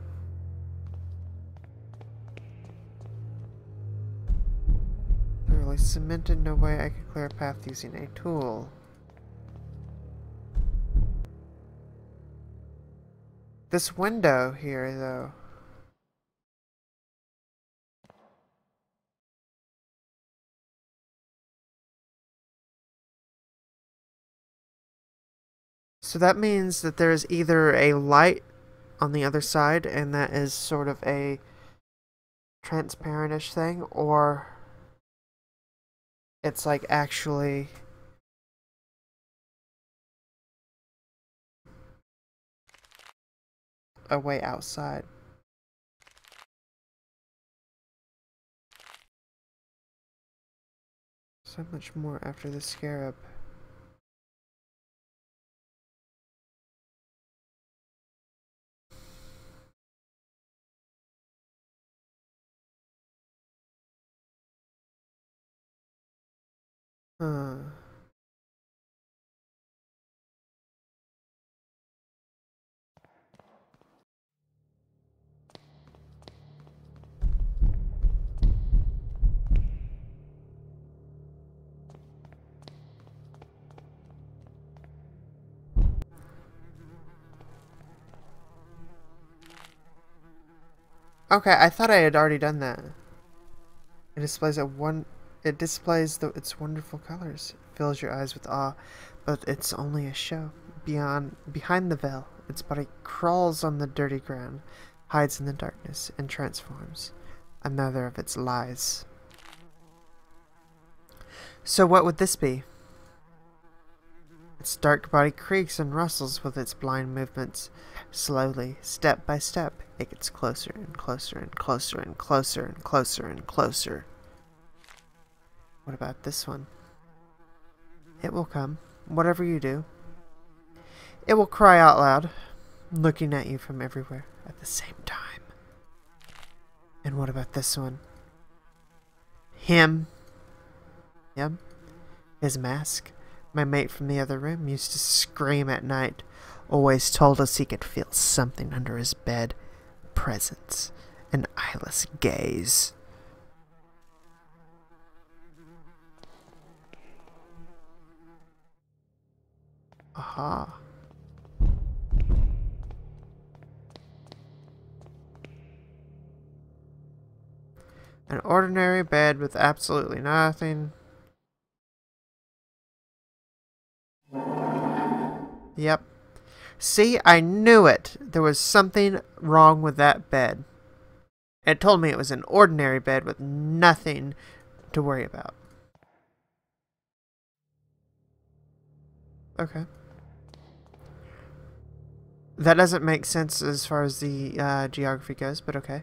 Thoroughly cemented, no way I could clear a path using a tool. This window here, though. So that means that there's either a light on the other side, and that is sort of a transparentish thing, or it's like actually a way outside. So much more after the scarab. Huh. Okay, I thought I had already done that. It displays a one it displays the, its wonderful colors, fills your eyes with awe, but it's only a show. Beyond behind the veil, its body crawls on the dirty ground, hides in the darkness, and transforms. Another of its lies. So what would this be? Its dark body creaks and rustles with its blind movements. Slowly, step by step, it gets closer and closer and closer and closer and closer and closer. What about this one? It will come, whatever you do. It will cry out loud, looking at you from everywhere at the same time. And what about this one? Him. Yep. His mask. My mate from the other room used to scream at night. Always told us he could feel something under his bed. Presence. An eyeless gaze. Aha. An ordinary bed with absolutely nothing. Yep. See, I knew it. There was something wrong with that bed. It told me it was an ordinary bed with nothing to worry about. Okay. That doesn't make sense as far as the uh, geography goes, but okay.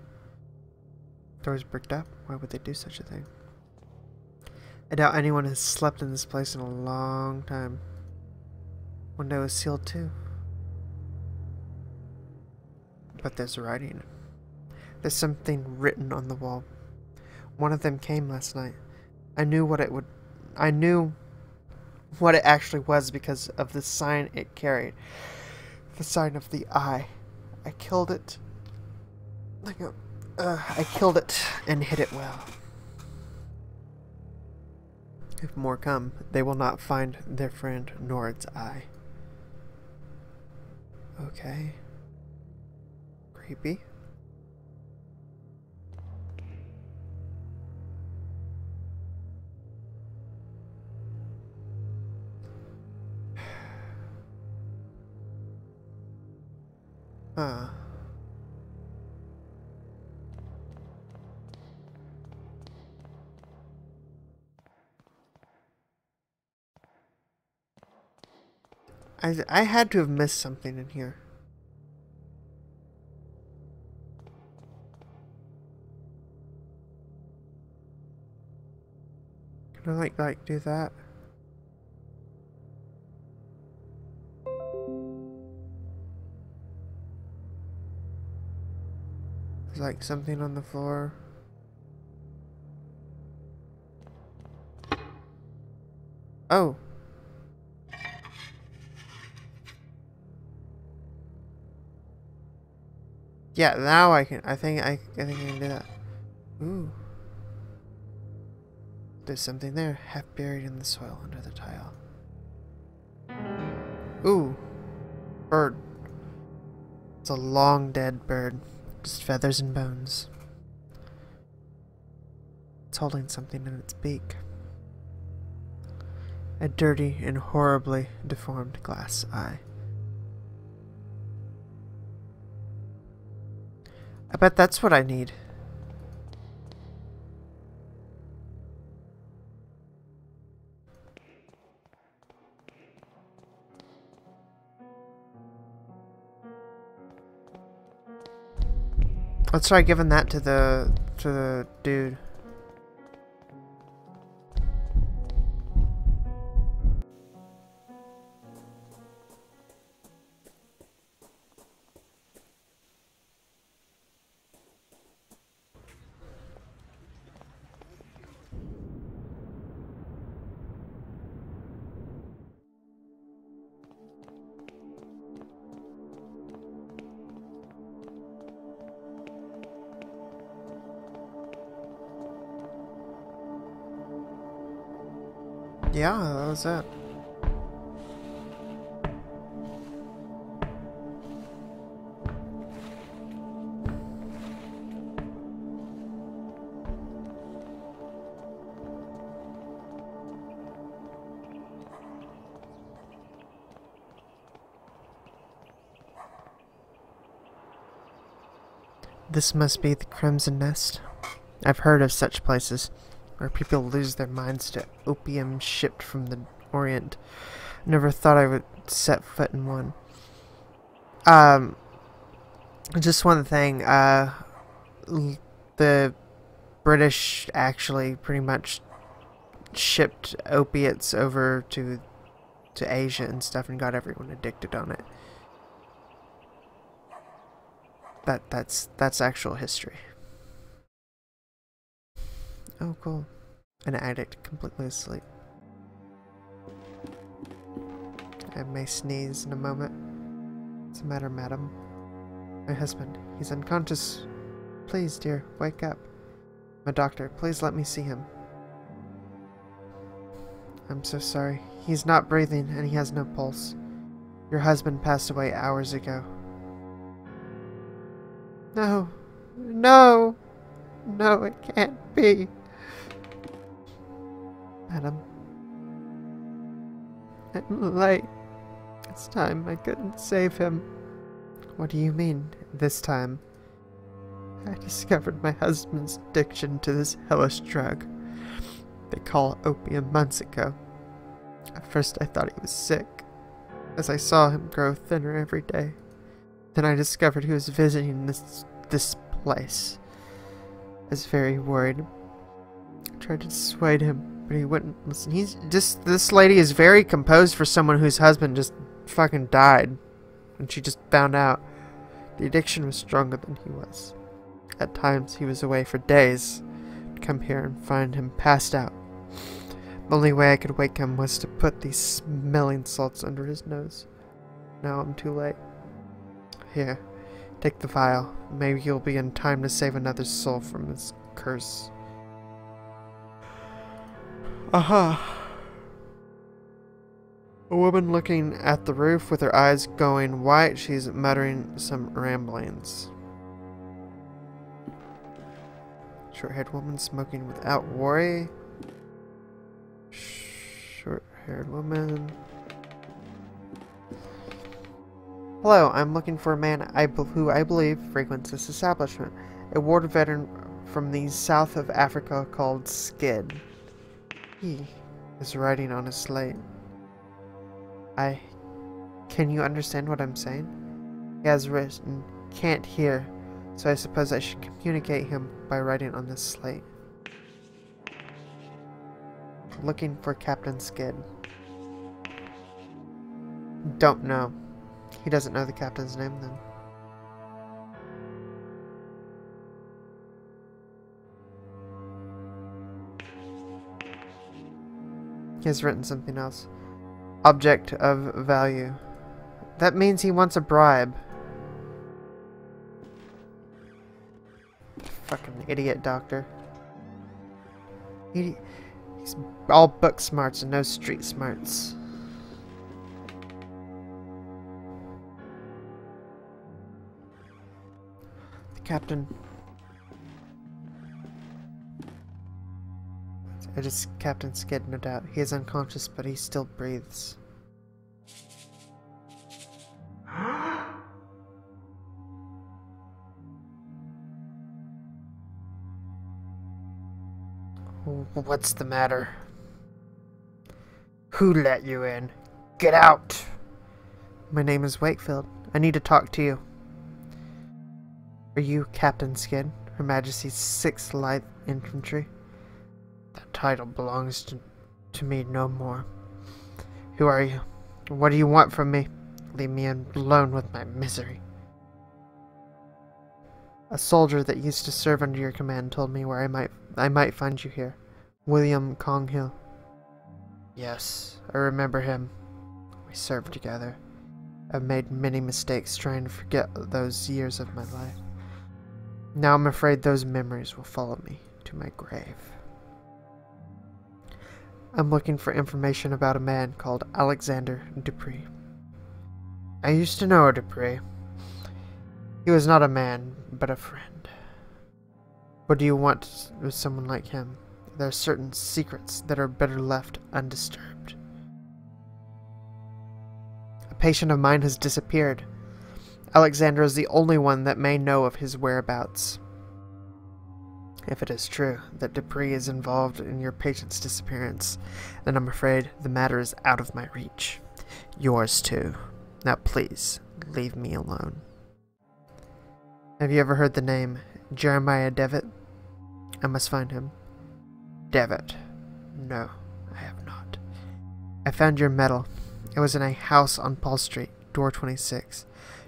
Doors bricked up. Why would they do such a thing? I doubt anyone has slept in this place in a long time. Window is sealed too. But there's writing. There's something written on the wall. One of them came last night. I knew what it would. I knew what it actually was because of the sign it carried. The sign of the eye. I killed it. A, uh, I killed it and hid it well. If more come, they will not find their friend nor its eye. Okay. Creepy. Huh. I, I had to have missed something in here. Can I like like do that? There's like something on the floor. Oh. Yeah, now I can. I think I. I think I can do that. Ooh. There's something there, half buried in the soil under the tile. Ooh. Bird. It's a long dead bird. Just feathers and bones. It's holding something in its beak. A dirty and horribly deformed glass eye. I bet that's what I need. Let's try giving that to the to the dude. Yeah, that. This must be the Crimson Nest. I've heard of such places where people lose their minds to opium shipped from the Orient. Never thought I would set foot in one. Um, just one thing. Uh, the British actually pretty much shipped opiates over to to Asia and stuff and got everyone addicted on it. That that's that's actual history. Oh, cool. An addict completely asleep. I may sneeze in a moment. What's the matter, madam? My husband. He's unconscious. Please, dear, wake up. My doctor, please let me see him. I'm so sorry. He's not breathing and he has no pulse. Your husband passed away hours ago. No. No! No, it can't be. Madam. I'm late. This time I couldn't save him. What do you mean, this time? I discovered my husband's addiction to this hellish drug they call opium months ago. At first I thought he was sick, as I saw him grow thinner every day. Then I discovered he was visiting this this place. I was very worried. Tried to dissuade him, But he wouldn't listen. He's just this lady is very composed for someone whose husband just fucking died. And she just found out the addiction was stronger than he was. At times he was away for days. I'd come here and find him passed out. The only way I could wake him was to put these smelling salts under his nose. Now I'm too late. Here, take the vial. Maybe you'll be in time to save another soul from this curse. Aha. A woman looking at the roof with her eyes going white, she's muttering some ramblings. Short haired woman smoking without worry. Short haired woman. Hello, I'm looking for a man I who I believe frequents this establishment. A war veteran from the south of Africa called Skid. He is writing on a slate. I. Can you understand what I'm saying? He has written, can't hear, so I suppose I should communicate him by writing on this slate. Looking for Captain Skid. Don't know. He doesn't know the captain's name then. He has written something else. Object of value. That means he wants a bribe. Fucking idiot doctor. He, he's all book smarts and no street smarts. The captain It is Captain Skid, no doubt. He is unconscious, but he still breathes. What's the matter? Who let you in? Get out! My name is Wakefield. I need to talk to you. Are you Captain Skid, Her Majesty's 6th Light Infantry? That title belongs to, to me no more. Who are you? What do you want from me? Leave me alone with my misery. A soldier that used to serve under your command told me where I might I might find you here. William Conghill. Yes, I remember him. We served together. I've made many mistakes trying to forget those years of my life. Now I'm afraid those memories will follow me to my grave. I'm looking for information about a man called Alexander Dupree. I used to know Dupree. He was not a man, but a friend. What do you want with someone like him? There are certain secrets that are better left undisturbed. A patient of mine has disappeared. Alexander is the only one that may know of his whereabouts. If it is true that Dupree is involved in your patient's disappearance, then I'm afraid the matter is out of my reach. Yours too. Now please, leave me alone. Have you ever heard the name Jeremiah Devitt? I must find him. Devitt. No, I have not. I found your medal. It was in a house on Paul Street, door 26.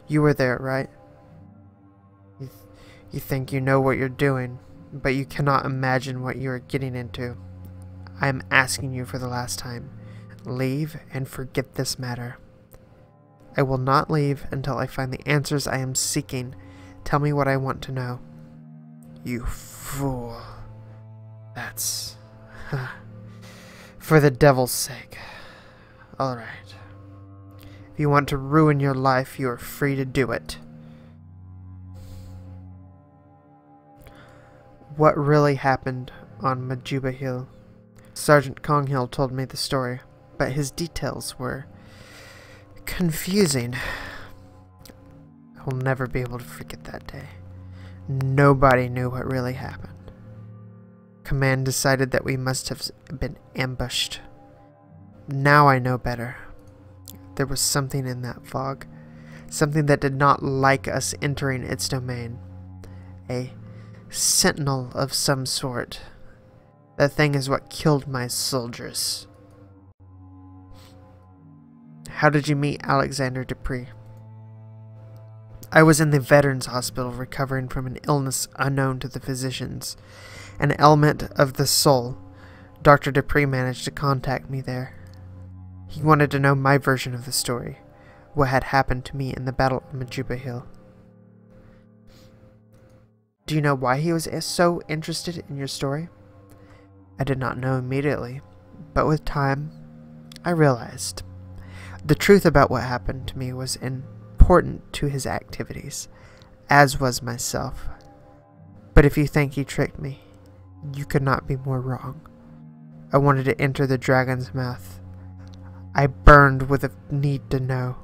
You were there, right? You, th you think you know what you're doing, but you cannot imagine what you are getting into. I am asking you for the last time. Leave and forget this matter. I will not leave until I find the answers I am seeking. Tell me what I want to know. You fool. That's... for the devil's sake. Alright. If you want to ruin your life, you are free to do it. What really happened on Majuba Hill. Sergeant Conghill told me the story, but his details were confusing. I will never be able to forget that day. Nobody knew what really happened. Command decided that we must have been ambushed. Now I know better. There was something in that fog. Something that did not like us entering its domain. A sentinel of some sort. That thing is what killed my soldiers. How did you meet Alexander Dupree? I was in the Veterans Hospital recovering from an illness unknown to the physicians, an ailment of the soul. Dr. Dupree managed to contact me there. He wanted to know my version of the story, what had happened to me in the Battle of Majuba Hill. Do you know why he was so interested in your story? I did not know immediately, but with time, I realized. The truth about what happened to me was important to his activities, as was myself. But if you think he tricked me, you could not be more wrong. I wanted to enter the dragon's mouth. I burned with a need to know.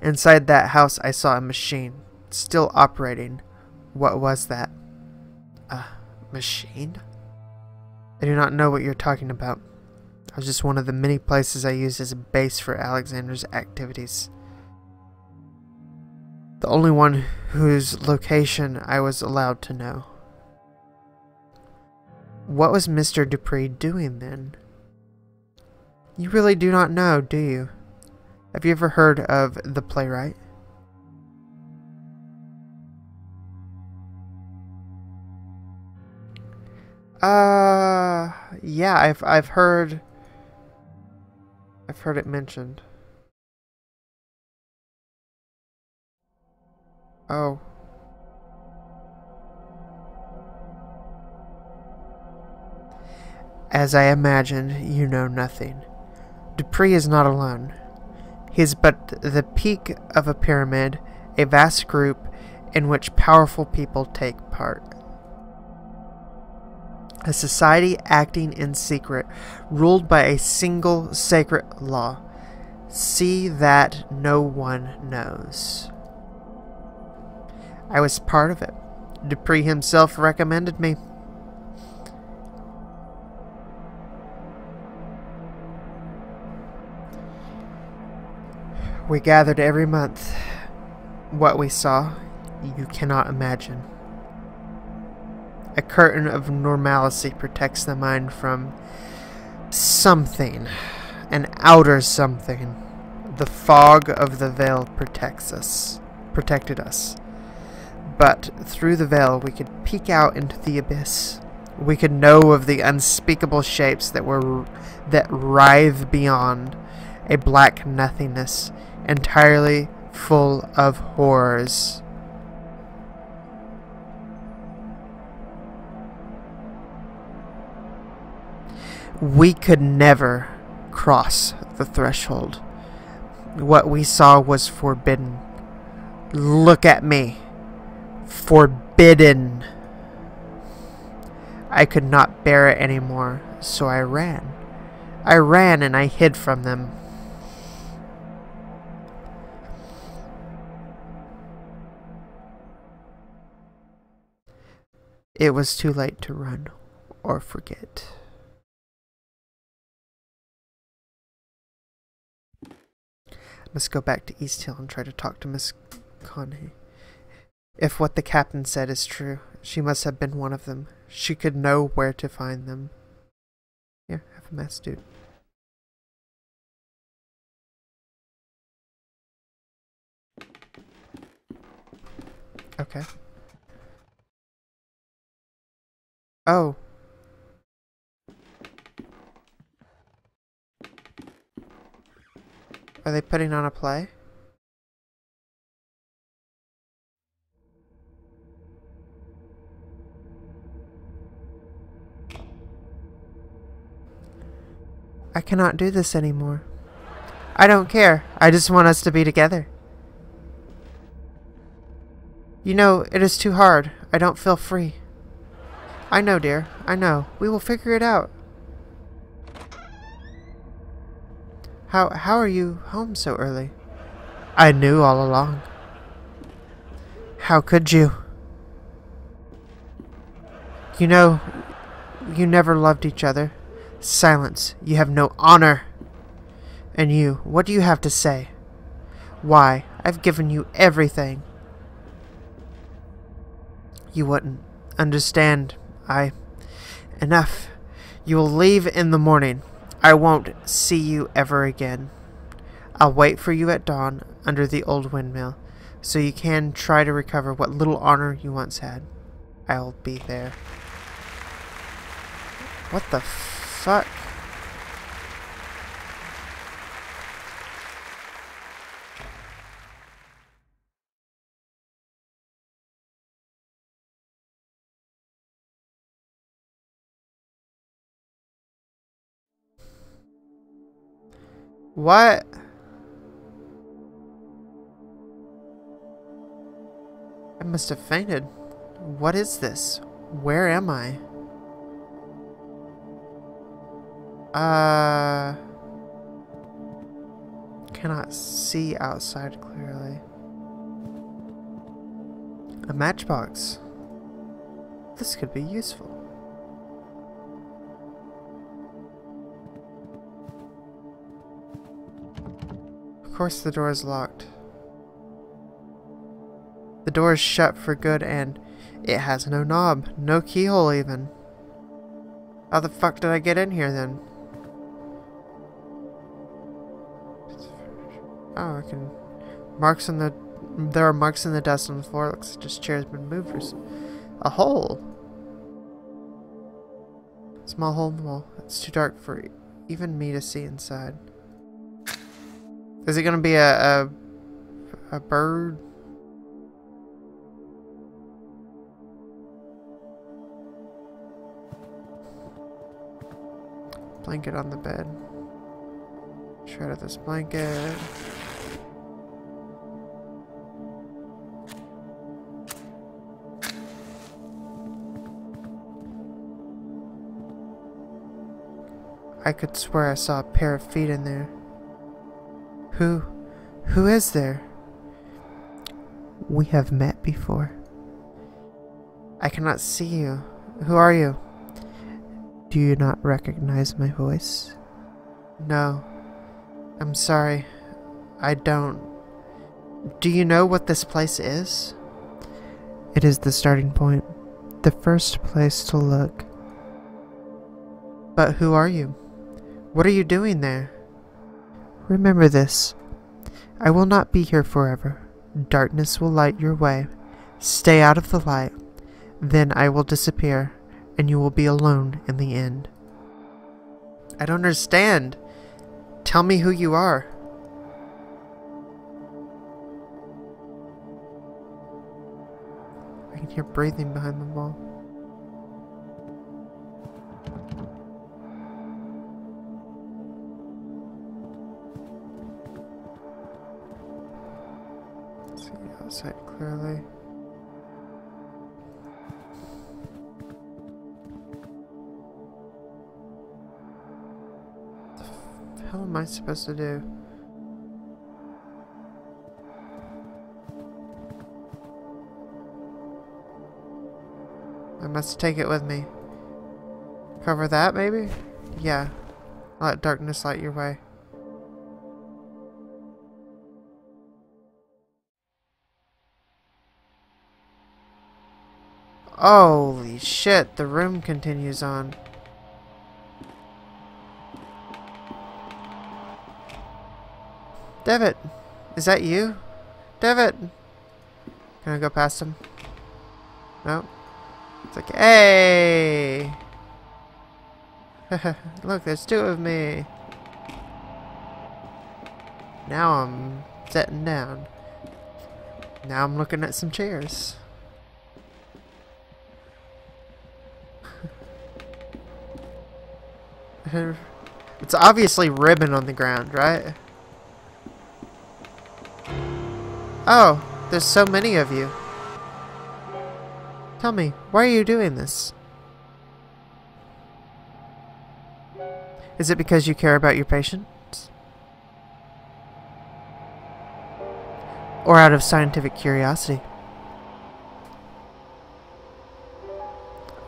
Inside that house, I saw a machine, still operating. What was that? A machine? I do not know what you're talking about. It was just one of the many places I used as a base for Alexander's activities. The only one whose location I was allowed to know. What was Mr. Dupree doing then? You really do not know, do you? Have you ever heard of the playwright? Uh, yeah, I've I've heard I've heard it mentioned. Oh. As I imagine, you know nothing. Dupree is not alone. He is but the peak of a pyramid, a vast group in which powerful people take part. A society acting in secret, ruled by a single sacred law. See that no one knows. I was part of it. Dupree himself recommended me. We gathered every month. What we saw, you cannot imagine. A curtain of normalcy protects the mind from something, an outer something. The fog of the veil protects us, protected us. But through the veil we could peek out into the abyss. We could know of the unspeakable shapes that were that writhe beyond a black nothingness entirely full of horrors. We could never cross the threshold. What we saw was forbidden. Look at me. Forbidden. I could not bear it anymore, so I ran. I ran and I hid from them. It was too late to run or forget. Must go back to East Hill and try to talk to Miss Coney. If what the captain said is true, she must have been one of them. She could know where to find them. Here, have a mess, dude. Okay. Oh. Are they putting on a play? I cannot do this anymore. I don't care. I just want us to be together. You know, it is too hard. I don't feel free. I know, dear. I know. We will figure it out. How, how are you home so early? I knew all along. How could you? You know, you never loved each other. Silence. You have no honor. And you, what do you have to say? Why, I've given you everything. You wouldn't. understand. I. Enough. You will leave in the morning. I won't see you ever again. I'll wait for you at dawn under the old windmill, so you can try to recover what little honor you once had. I'll be there. What the fuck? What? I must have fainted. What is this? Where am I? Uh... Cannot see outside clearly. A matchbox. This could be useful. Course the door is locked. The door is shut for good and it has no knob, no keyhole even. How the fuck did I get in here then? Oh, I can... Marks in the... There are marks in the dust on the floor. Looks like this chair has been moved or A hole! Small hole in the wall. It's too dark for even me to see inside. Is it gonna be a a, a bird? Blanket on the bed. Shred of this blanket. I could swear I saw a pair of feet in there. Who... who is there? We have met before. I cannot see you. Who are you? Do you not recognize my voice? No. I'm sorry. I don't. Do you know what this place is? It is the starting point. The first place to look. But who are you? What are you doing there? Remember this. I will not be here forever. Darkness will light your way. Stay out of the light. Then I will disappear, and you will be alone in the end. I don't understand. Tell me who you are. I can hear breathing behind the wall. Outside clearly. The hell am I supposed to do? I must take it with me. Cover that, maybe? Yeah. Let darkness light your way. Holy shit, the room continues on. Devitt, is that you? Devitt! Can I go past him? No? It's like, hey! Look, there's two of me. Now I'm sitting down. Now I'm looking at some chairs. It's obviously ribbon on the ground, right? Oh, there's so many of you. Tell me, why are you doing this? Is it because you care about your patients? Or out of scientific curiosity?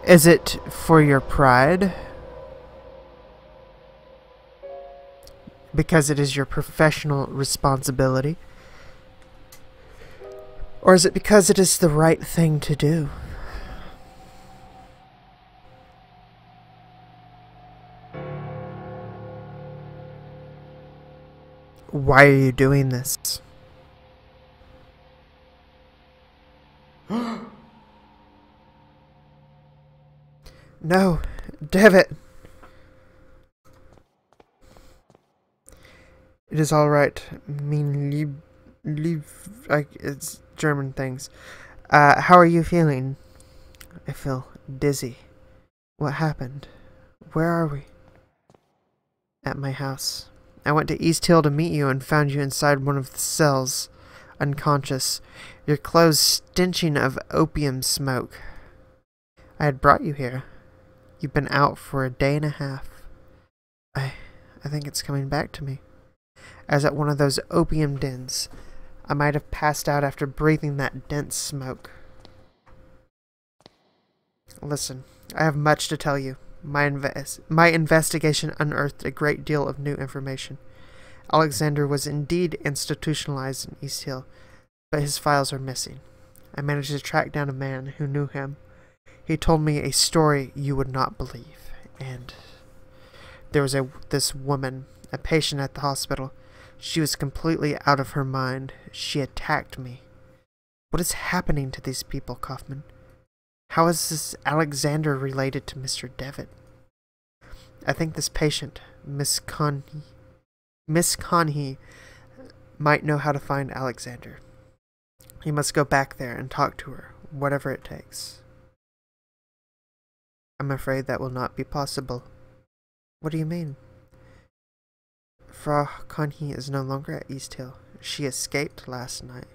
Is it for your pride? because it is your professional responsibility? Or is it because it is the right thing to do? Why are you doing this? no, Devitt. It is all right. Mean, leave, leave. It's German things. Uh, how are you feeling? I feel dizzy. What happened? Where are we? At my house. I went to East Hill to meet you and found you inside one of the cells, unconscious, your clothes stenching of opium smoke. I had brought you here. You've been out for a day and a half. I I think it's coming back to me. As at one of those opium dens. I might have passed out after breathing that dense smoke. Listen, I have much to tell you. My, invest my investigation unearthed a great deal of new information. Alexander was indeed institutionalized in East Hill, but his files are missing. I managed to track down a man who knew him. He told me a story you would not believe, and there was a this woman, a patient at the hospital. She was completely out of her mind. She attacked me. What is happening to these people, Kaufmann? How is this Alexander related to Mr. Devitt? I think this patient, Miss Conhy, Miss Conhy, might know how to find Alexander. He must go back there and talk to her, whatever it takes. I'm afraid that will not be possible. What do you mean? Frau Conhy is no longer at East Hill. She escaped last night.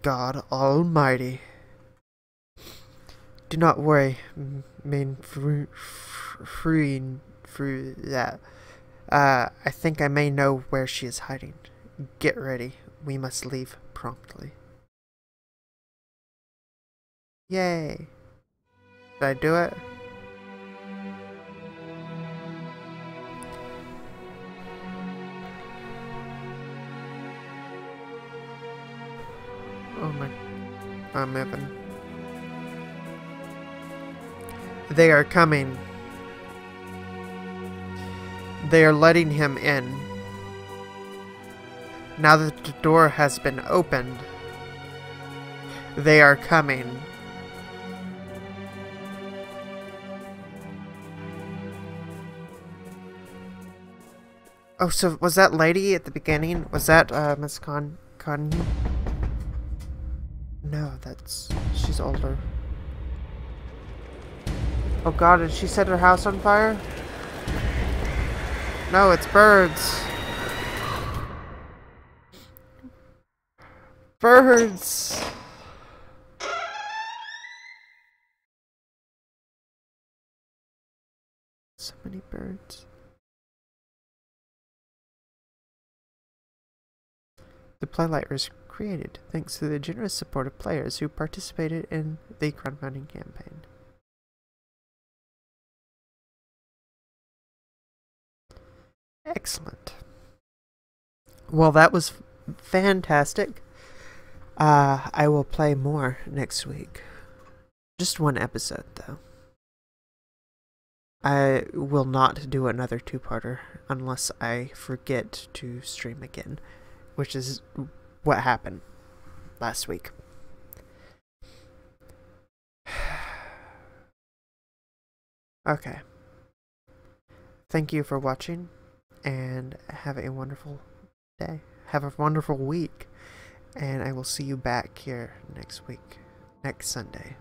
God Almighty. Do not worry, main free, free that. Uh, I think I may know where she is hiding. Get ready. We must leave promptly. Yay. Did I do it? I'm Evan. They are coming. They are letting him in. Now that the door has been opened, they are coming. Oh, so was that lady at the beginning? Was that uh, Miss Con Con? No, that's she's older. Oh god, did she set her house on fire? No, it's birds. Birds! So many birds. The Playlight was created thanks to the generous support of players who participated in the crowdfunding campaign. Excellent. Well, that was fantastic. Uh, I will play more next week. Just one episode, though. I will not do another two parter unless I forget to stream again, which is what happened last week. okay. Thank you for watching and have a wonderful day. Have a wonderful week. And I will see you back here next week, next Sunday.